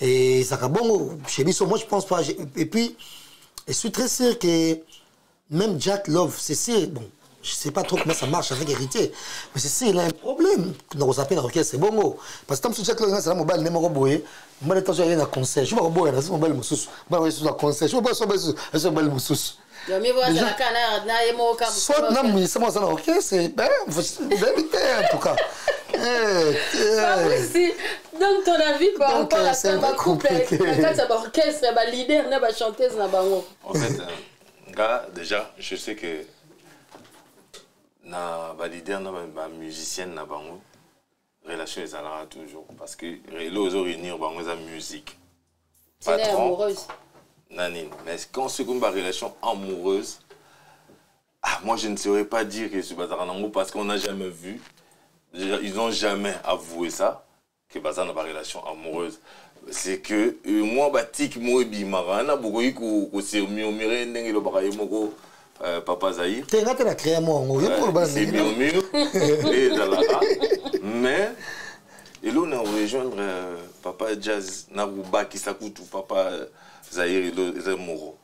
eh, ezalaka bongo chez biso moi je pense pas et puis je suis très sûr que même Jack Love c'est sûr bon je sais pas trop comment ça marche avec héritier mais c'est sûr il a un problème na kozape na orchestre c'est bongo parce que mobali nde moko boye mobali ntanso aye na concert je si mobali mosusu mobali mosusu na concert je mobali mosusu asi mobali mosusu yo mi bozalaka na- na ye moko ka soit na misa mo aza na orchestre ben bebi te en tout cas. Eh, eh. Fabrice, donc ton avis par Donc, rapport euh, à c'est ça un peu bacouple compliqué. na kati ya baorchestre ya baleader na bachanteuse na bango En fait, nga, déjà, je sais que na balider na bamusicienne na bango relation ezalaka toujours. Parce que relo ozo réunir bango eza musique. Amoureuse? na nini mais quand c'est comme relation amoureuse ah, moi je ne saurais pas dire que c'est bazaka nango parce qu'on n'a jamais vu. Ils n'ont jamais avoué ça que baza na relation amoureuse. C'est que euh, moi batiki mo ebimaka na bokoki ndenge elobaka ye moko euh, papa zaïr te nga te na créa mo yango yo mpo koloba na c'est ndenge na- miomino e ezalaka mais elo na rejoindre euh, papa jazz na kobakisa kutu papa elo eza moko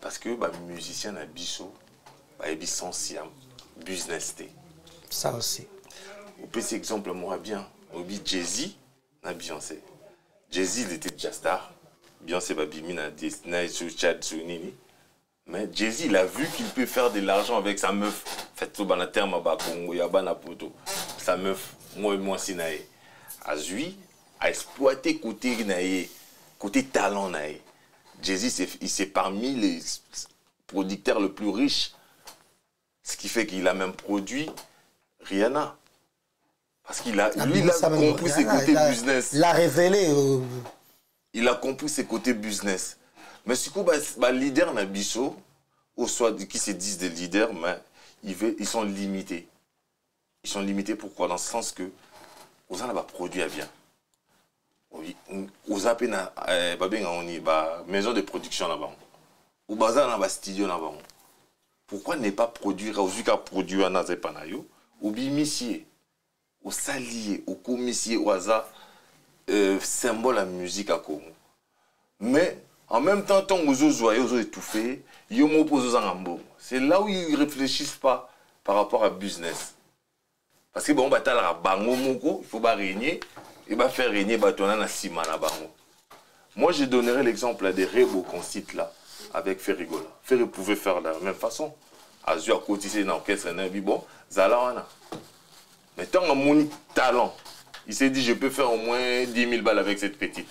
parce que bamusicien na biso bayebi sensi ya business te. Ça aussi. Opesi exemple moko bien. Obi jay-z na beyoncé. Jay-z il était déjà star. Beyoncé babimi na Dis- na sur chad sur nini mais jay-z il a vu qu'il peut faire de l'argent avec sa meuf. Fait so bana terme bakongo ya bana poto sa meuf moi mwasi na ye azwi a exploité côté na ye côté talent na ye jay-z c'est- parmi les producteurs le plus riches. Ce qui fait qu'il a même produit Rihanna. Parce qu'il a, lui, il a compris ses côtés business. il a révélé euh, Il a compris ses côtés business. Mais du coup, bah, na biso, ou soit qui se disent des leaders, mais ils, veulent- ils sont limités. Ils sont limités pourquoi? Dans le sens que, aux gens là, produit à bien. Aux appels na, euh, bah, ben, on y, bah, maison de production là-bas. Ou bazar na, bah, studio là-bas. Pourquoi ne pas produire, aux cas produire na zepanayo, ou bimissier, au salier, au commissier, au hasard, euh, symbole à musique à Congo. Mais en même temps, que vous avez vous étouffé, yo mo pose mbongo. C'est là où ils réfléchissent pas par rapport à business. Parce que bon, bah t'as la bango moko, il faut pas régner, et bah faire régner bah ton na sima. Moi, je donnerai l'exemple des Rebo qu'on cite là, avec Ferrigola. Ferry pouvait faire de la même façon. Azu a cotisé dans l'orchestre, et puis bon, Zala wana. Mais tant qu'on mon talent, il s'est dit je peux faire au moins 10 000 balles avec cette petite.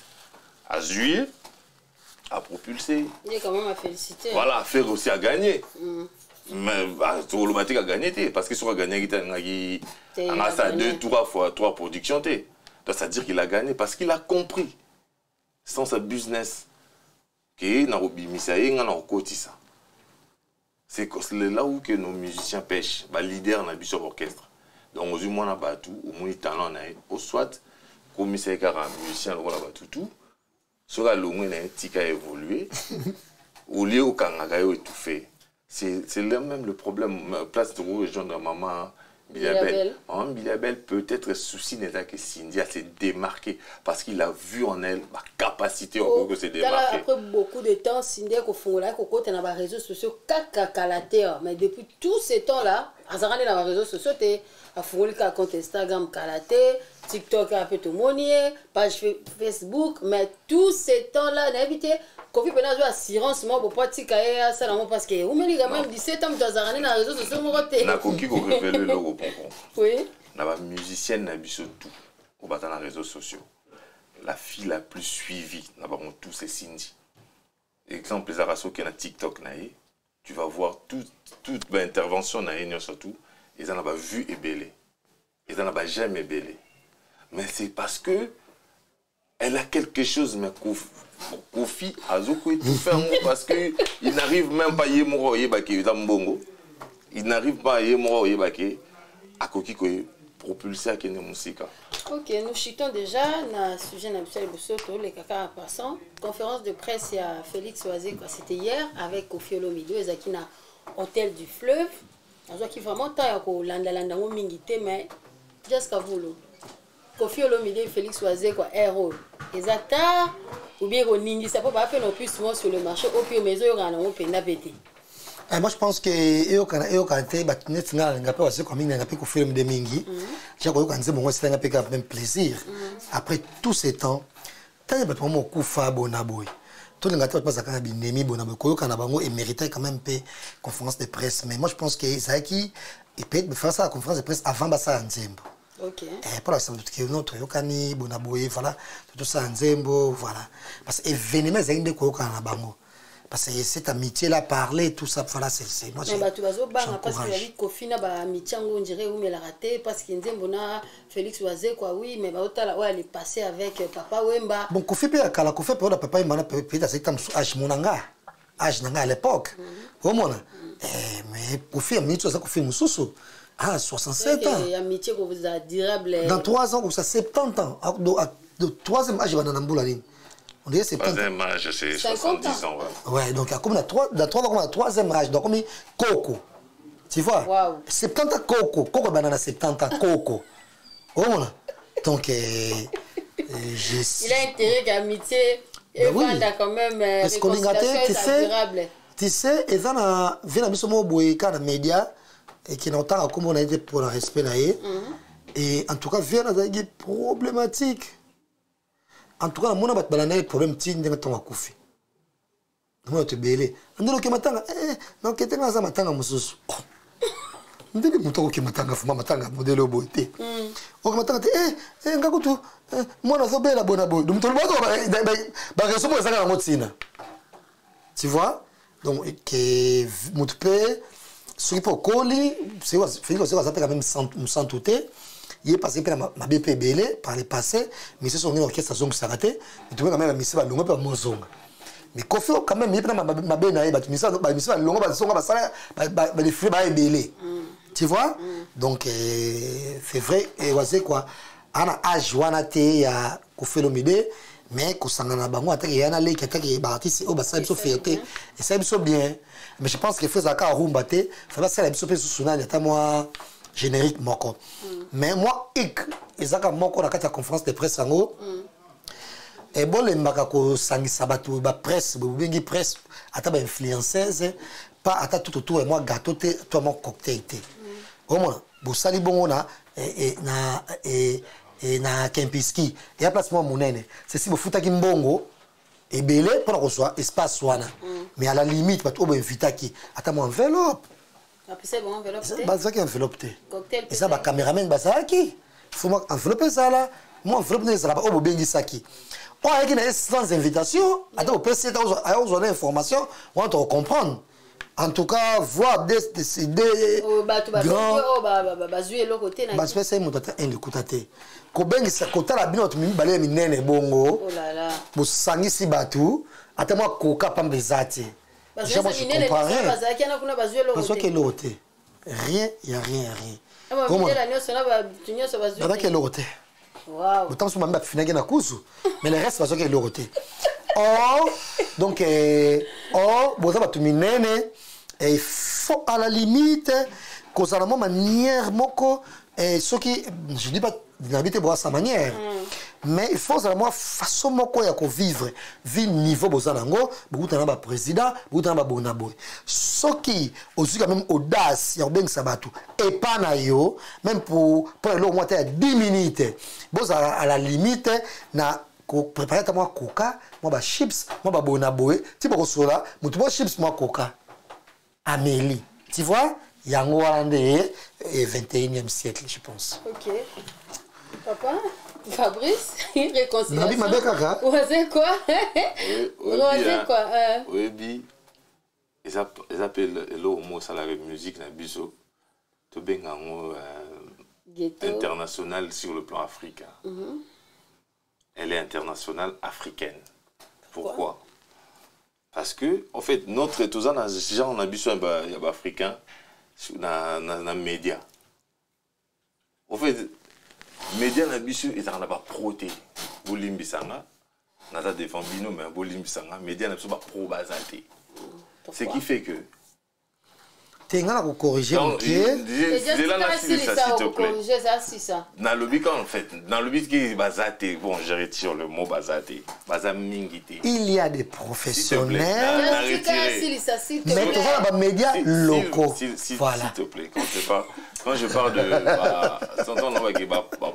Azui a propulsé. il est quand même à féliciter Voilà, faire aussi à gagner. Mais bah, sur le matin, a gagné, parce que sur a gagné, il a a a gagné. deux, trois fois, trois productions. Donc ça veut dire qu'il a gagné parce qu'il a compris. Sans sa business, que. C'est là où que nos musiciens pêchent, bah leader na biso orchestre. Donc ozwi mwana bato omoni talent na ye o soit komisa ye kaka musicien lokola batutu soki alongwe na ye tika évolue au lieu okangaka ye oétouffe c'est c'est là même le problème. Place de rejoindre maman Biliabel. Biliabel maman Biliabel peut-être souci n'était que Cindy à se démarquer parce qu'il a vu en elle ma capacité Oh, encore que se tala démarquer après beaucoup de temps sinde kofungola kokota na baréseaux sociaux kaka kala te mais depuis tous ces temps là azalaka nde na baréseaux sociaux te afungoli kaka compte instagram kala te tiktok ape tomoni ye page facebook mais tous ces temps là nayebi te kofi mpena azwi assurance moko bopo atika ye asala yango parce que eumeli quand même 17 ans moto azalaka nde na réseaux sociaux moko te nakoki korevele eloko pompon oui. Na bamusicienne na biso tout obata na réseaux sociaux. La fille la plus suivie na c'est Cindy. Exemple ezalaka soki na tiktok na ye tu vas voir tout- toute baintervention na ye nyonso tout eza na bavue ebele eza na bajame ebele mais c'est parce que elle a quelque chose mais ko kofi azoki étouffe yango parce que il n'arrive même pas ye moko oyebaki eza mbongo il n'arrive pas ye moko oyebaki akoki kopropulse akende mosika Ok, nous chutons déjà na sujet ya liboso tolekaka en passant. Conférence de presse ya Félix Oazé. C'était hier avec Kofi Olomide ezalaki na hôtel du fleuve. azwaki vraiment mais jusqu'à vulu kofi olomide félix oaze kwa air oyo eza tard ou bien koningisa mpo baa mpe na opus mo sur le marché. Oyo mpe mais ezoyokana nango mpenza mpe te Eh, moi je pense que eyokana eyokana te bato neti nga nalinga mpe wasekwa mingi nanga mpe kofilme de mingi. Ja koyoka nzembo ngo esilanga mpe kaka même plaisir. Après tous ces temps ntange bato mamo okufa bona boye tolinga te bato bazalaka na binemi bona boye koyoka na bango éméritai quand même mpe conférence de presse. Mais moi je pense que ezalaki peut-être bafasala conférence de presse avant basala nzembo ok. Eh, mpo na bisambo toke no toyokani bona boye voilà totosala nzembo voilà. Parce que événement ezalaki nde koyokana na bango parce que cette amitié là parler tout ça voilà c'est c'est moi bato bazobanga parce que yali kofi na bamiti yango ondire eumelaka te parce que nzembo na félix oaze kwa oui mais baotala oyo ali passé avec euh, papa wemba. Bon kofi mpe ya kala kofi mpe oyo na papa yembana peut-être azalaki ta mosu age mo na nga age na nga à l'époque. Omona Eh, mais kofi ya miniti aza kofi mosusu ah 67 ans dans 3 ans kosa 70 ans Ah, de troisième âge ebanda na mbula nini on dirait 70 ans troisième âge c'est 50 70 ans ouais. Ouais, donc comme dans trois, dans trois ans, comme dans troisième âge, donc comme Coco. Tu vois? Waouh. 70 ans Coco. Coco banana 70 ans Coco. Oh mon Donc, euh, euh, j'ai. il a intérêt qu'amitié Ben oui. quand même euh, Parce qu'on l'a gâté, tu sais. Tu sais, eza na vie na biso moko boye kaka na média eke na otanga kombo na ye te mpo na respect na ye et en tout cas vie nazalaki problématique. En tout cas namona bato balanda ye problème ti ndenge ntongo akufi namona bato ebele andeli oke matanga naoke nga aza matanga mosusu ndenge moto akoke matanga fuma matanga modele oyo boye te oke matanga te eh, nga kutu mwana azobela bona boye moto lobato bareso moko ezaka yango ntina tu vois? Donc ke moto mpe soki mpe okoli félix oseko aza mpe mosantu te ye parce mpe na mabe mpe ebele par le passé mise so ngeni orchestre azongisaka te mitume quand même bamise balongo mpe bamozonga mais kofi quand même ye mpe na mabe na ye bato mise balongo bazonga basala badefile baya ebele. Tu vois? Donc euh, c'est vrai waze quoi? Ana age wana te ya kofi olomide mais kosangana na bango atake eya na leki atake baartiste oyo basala biso fierté. Esala biso bien mais je pense que fo ezalaka arumba te fa basala biso mpe susu nani ata mwa générique moko. Mais mwa ik ezalaka moko na kati ya conférence de presse yango ebolembaka kosangisa bato bapresse bobengi presse ata bainfluenceuse pa ata tout autour ya mwa gâteau te to ya mwa cocktail te omona bosali bongo na eh, eh, na eh, eh, na kempiski eya place mwa monene sesi bofutaki mbongo ebele mpona kozwa espace wana. Mais à la limite bato oyo boinvitaki ata mwa enveloppe. Te. bazalaki enveloppe te. Eza bacameraman bazalaki. Fo mwa enveloppe ezala mwa enveloppe nde ezalaka oyo bobengisaki. Oyo ayaki na ye sans invitation ata bopesi na information wana tokocomprendre en tout cas voir bato grand basoki oyo ba- ba- ba- bazwi eloko te na basipesa ye moto ata un likuta te kobengisa kotala bino bato mibale ya minene bongo. Oh bosangisi bato ata mwa koka pamba eza te. Bazwaki eloko te. rien ya rien ya rien bazwaki eloko te. Autant so mami bafinaki na kuzu mais le reste bazwaki eloko te. Or donc eh, or boza bato minene eh, il faut à la limite kozala mwa manière moko eh, soki je dis pas nabi te boza sa manière. Mais il faut ozala mwa façon moko ya kovivre vi niveau boza nango bokuta na baprésident bokuta na babona boye soki ozwi quand même audace ya kobengisa bato epa na yo même pour mpona eloko mwa te ya 10 minutes. Bozala à la limite na koprépare ata mwa koka mwa bachips mwa babona boye ti bokosola motu mwa chips mwa koka amélie. Tu vois? Yango wana nde eh, 21e siècle je pense. Ok papa fabrice réconciliation. Nabi mabe kaka. oaze quoi? Oaze quoi oyebi eza mpe eloko moko esalaka musique na biso. Tobenga yango euh, ghetto. internationale sur le plan africain. Elle est internationale africaine. Pourquoi? Parce que, en fait, notre tout ça, déjà, on a vu sur un africain, na na na média. En fait, média na biso ezalaka na bapro te bolimbisanga naza devant bino me bolimbisanga. Média na biso bapro baza te. Ce qui fait que te nga na kokorrige Non, moke je- nzela nasilisa s'il te plaît. eza sisa nalobi ka en fait nalobi ke baza te bon je retire le mot baza te. Baza mingi te. Il y a des S'il te plaît, professionnels. mais plaît. toza na bamédia locaux. s'il- s'il- voilà. S'il te plaît, quand quand je parle de. Bah, bah, bah,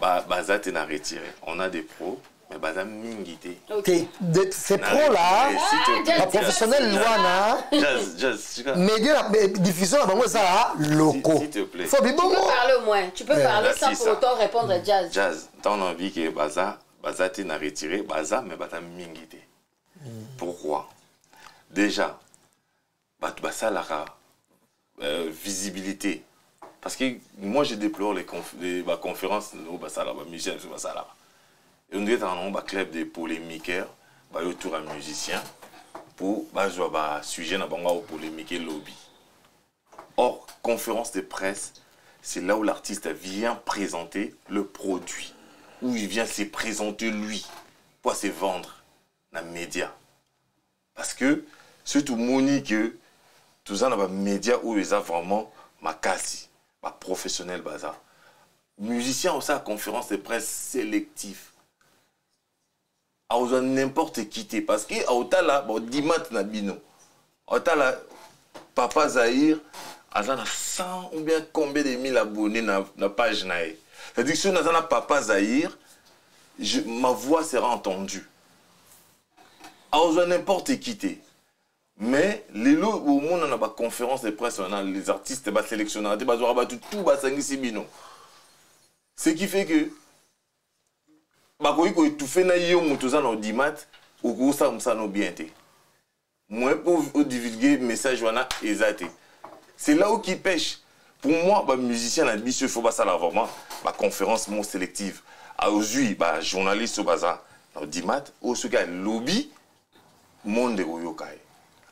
bah, Baza, t'es na retiré. On a des pros, mais Baza mingi te. Ok. Te- de- ces Na pros retiré, là s'il te plaît. baprofessionnel Jazz, wana Jazz, jazz, tu vois. média na diffusion na bango eza locaux S'il te plaît. fo Tu peux parler au moins. Tu peux Ouais. parler sans pour ça. autant répondre à Jazz. Jazz, t'as envie que Baza, Baza, t'es na retiré, Baza, mais Baza mingi te. Pourquoi? Déjà, bah, bah, ça, la euh, visibilité. Parce que moi, je déplore les, conf les bah, conférences, nous, bah, ça, là, bah, musiciens, tout ça, là. On dirait dans un bah, club de polémiqueurs, bah, autour à musiciens, pour bah, jouer bah, sujet bango polémiquer lobby. Or, conférence de presse, c'est là où l'artiste vient présenter le produit, où il vient se présenter lui, pour se vendre dans les médias. Parce que, surtout, Monique, tout ça, dans les médias où ils ont vraiment ma casse, ma professionnel, bazar. Musicien à conférence de presse sélective. À n'importe qui. Parce que, à Otala, bon, dimat na bino. À Otala, Papa Zahir, aza na 100 ou bien combien de mille abonnés na, na page. C'est-à-dire que si on a na Papa Zahir, je, ma voix sera entendue. À n'importe qui. Mais lelo omona na baconférence de presse wana les artistes basélectionnaka te bazwaka bato tu basangisi bino ce qui fait que bakoki koétouffe na yo moto oza na audimat okosala mosala bien te moins po odivulgue message wana eza te c'est là qui pêche. Pour moi bamusicien na biso faut basala vraiment. Baconférence mo sélective. Ozwi bajournaliste oyo baza na audimat oyo soki alobi monde koyoka ye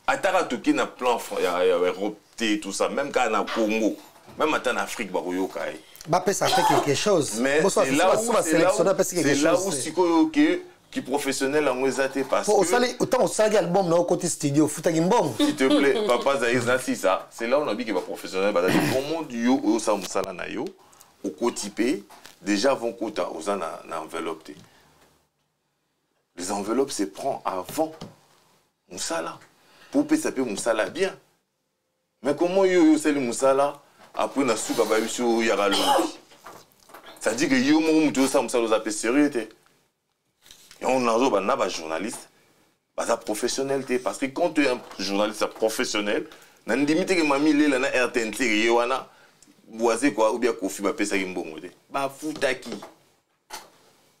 ataka toki na plan ya europe te tout ça même kaka na congo même ata na afrique bakoyoka ye bapesa te quelque chose. Mais c'est là où- sikoyo ke ki professionnel yango eza te parce po que osali ntango osalaki album na okoti studio ofutaki mbongo. S'il te plaît papa sisa c'est là où on a dit que baprofessionnel bazali comment yo mosala na yo okoti mpe déjà avant kota oza na, na enveloppe te. Les enveloppes se prend avant mosala po opesa mpe mosala bien. Mais comment yo oyo osali mosala apres na suka bayebi so oyaka lobi c'est-à-dire que yo moko moto osala mosala oza mpe sérieux te. Yango nazoba na bajournaliste baza professionnel te. Parce que quand un journaliste professionnel nandimi teke mami lela na rtnc ye wana boise kwa obia kofi bapesaki mbongo te. Bafutaki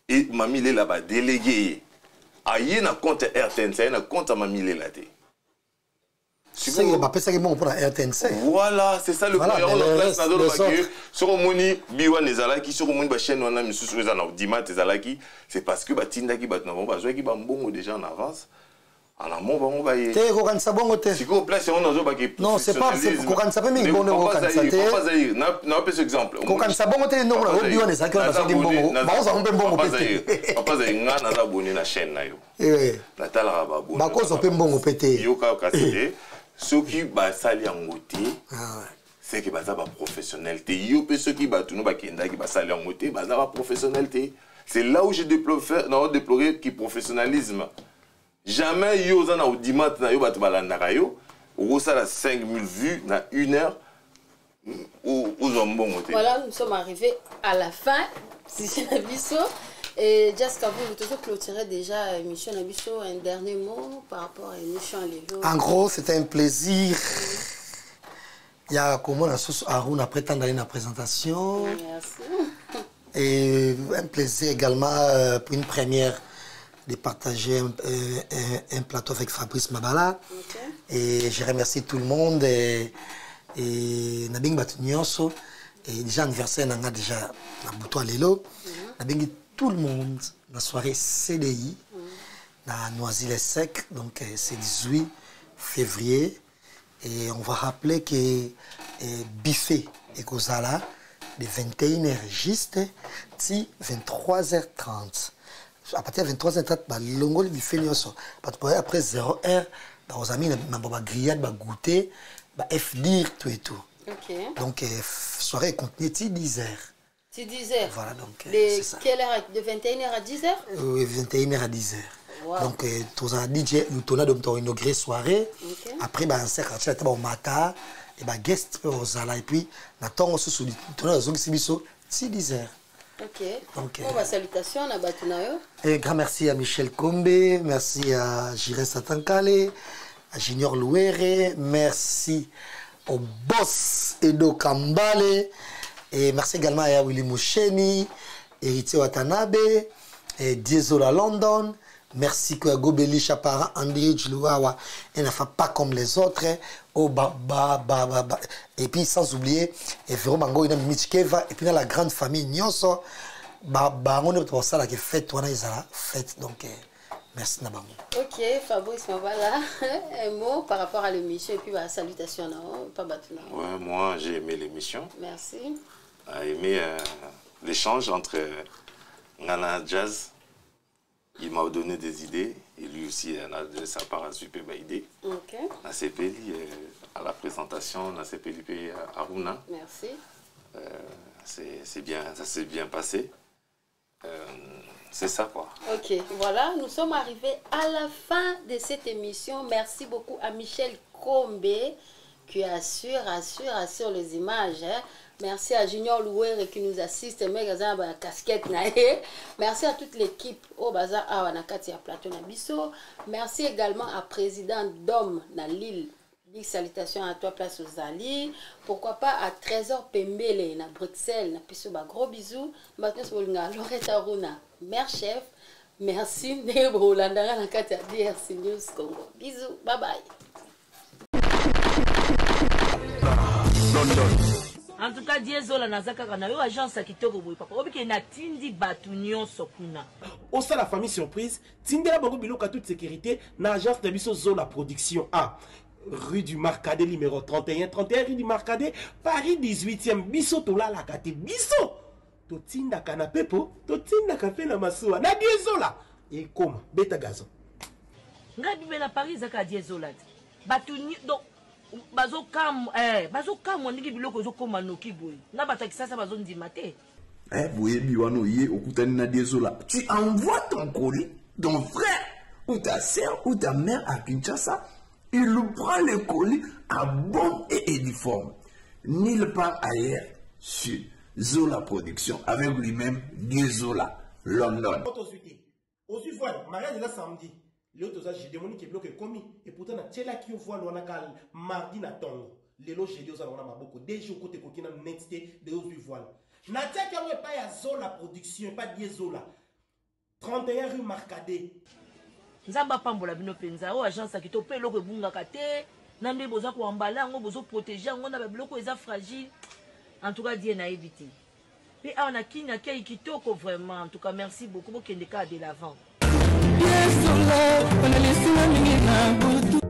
e mami lela badelege ye. Aye na compte ya rtnc aye na compte ya mami lela te bapesaki mbongo mpona rtnc voilà c'est ça le place ye soki omoni bi wana ezalaki soki omoni bachaîne wana misusu oyo eza na dimat ezalaki c'est parce que batindaki bato na bango bazwaki bambongo déjà en avance. Amont bango baye te kokanisa bongo te sikoyo place yango nazobaki Non, c'est pas- c'est- kokanisa mpe mingi bongo nde kokanisa te. napesa exemple. Kokanisa bongo te ndongo na obi wana ezalaki wana bazwaki mbongo. Bakozwa mpe mbongo mpe te papa zai nga naza boni na chaîne na yo. Natalaka baboni bakozwa mpe mbongo mpe te yo kaka kasi te soki basali yango te Ah, seke baza baprofessionnel te yo mpe soki bato no bakendaki basali yango te baza baprofessionnel te c'est là où je déploré ki professionnalisme jamais yo oza na audimat na yo bato balandaka yo okosala 5000 vues na une heure o- ozwa mbongo te Voilà, nous sommes arrivés à la fin. Si Nabiso. Et Jessica, vous, vous clôturez déjà l'émission Nabiso. Un dernier mot par rapport à l'émission en gros c'était un plaisir ya komona susu aruna après tant d'années na présentation Merci. Et un plaisir également euh, pour une première de partager un, euh, un- un plateau avec Fabrice Mabala. Et je remercie tout le monde. Et, et Nabing Batunyonso. Et déjà anniversaire, on a déjà na Bouto Lelo. Nabing tout le monde, la soirée CDI. na Noisy-le-Sec. Donc, euh, c'est 18 février. Et on va rappeler que euh, buffet et Kozala, de 21h juste, si 23h30. À partir de 23h30, bah, longo le buffet après 0h, bah, aux amis, bah, bah, grillade, bah, goûter, bah, FDIR, tout et tout. Ok. Donc, euh, soirée continue 10h. C'est 10h. Voilà, donc, euh, De c'est ça. quelle heure De 21h à 10h Euh, 21h à 10h. Wow. Donc, euh, tous un DJ, nous tournons donc inauguré soirée. Ok. Après, bah, un cercle, tu as au matin, et bah, guest, et puis, n'attend aussi sous le tournoi de Zongi Sibiso, 10h. Ok. Donc, Bon, euh, bah, salutations à Batunayo. Et grand merci à Michel Kombe, merci à Jiré Satankale, à Junior Louere, merci au boss Edo Kambale, et merci également à Willy Moucheni, Héritier Watanabe, et Diezola London, merci à Gobeli Chapara, André Djlouawa, et n'a fait pas comme les autres, au ba, ba, ba, ba, ba. et puis sans oublier, et vraiment, Mango, il y a Michkeva, et puis dans la grande famille Nyonso, ba- bango nde basalaka fete wana ezala fete donc eh, merci na bango Ok, Fabrice Mabala, un mot par rapport à l'émission et puis bah, salutations à pas Batunayo. Ouais, moi, j'ai aimé l'émission. Merci. A aimé euh, l'échange entre euh, Nana Jazz. Il m'a donné des idées et lui aussi il a donné sa part à super idée. Ok, Nasepeli euh, à la présentation, Nasepeli pe à Aruna. merci. C'est c'est bien, ça s'est bien passé. C'est ça quoi. Ok, voilà, nous sommes arrivés à la fin de cette émission. Merci beaucoup à Michel Combe qui assure, assure, assure les images. hein. Merci à Junior Louer qui nous assiste, casquette. Merci à toute l'équipe au bazar awa na kati ya plateau na biso. Merci également à président Dom na Lille. Big salutations à toi, place aux Ali. Pourquoi pas à Trésor Pembele, na Bruxelles, na Piso, ba gros bisous. Maintenant, c'est Loretta Runa, mère chef. Merci, Nebo Holandara, na kati ya DRC News Congo. Bisous, bye bye. En tout cas die ezola naza kaka na yo agence ya kitoko boye papa. Obike natindi bato nyonso kuna. Osala famille surprise tindela bango biloko ya toute sécurité na agence na biso zola production a. Rue du marcadet numéro 31 31 rue du marcadet paris 18e biso tolalaka te biso! Totindaka na pepo totindaka mpe na masuwa. Na die zola ekoma. Beta gazon ngai bibe na paris ezaka die ezola te. Bato donc bazokamwa eh, bazokamwa ndenge biloko ezokóma noki boye. Na bato ya kisasa bazondima te. Eh, boyebi wana oye okutani na diezola tu envoies ton colis ton frère ou ta sœur ou ta mère à Kinshasa il prend le colis à bonne et uniforme. Nulle part ailleurs sur Zola Production. Avec lui-même Diezola London. Tozwi te ozwi voile mariage eza samedi lelo toza emoniki biloko ekomi et pourtant natielaki voile wana ka mardi na ntongo lelo jeudi oza nango na maboko. Deja okota te de ozwi voile. Natiaki yango epai ya zola production epai die zola. 31 rue marcade nzambe apambola bino mpenza. Oyo agence ya kitoko mpe eloko ebungaka boza koambala yango bozoprotege fragile. En tout cas die nayebi na vraiment. En tout cas merci beaucoup. Bokende kaka de l'avant yesola banalesinga mingi na butu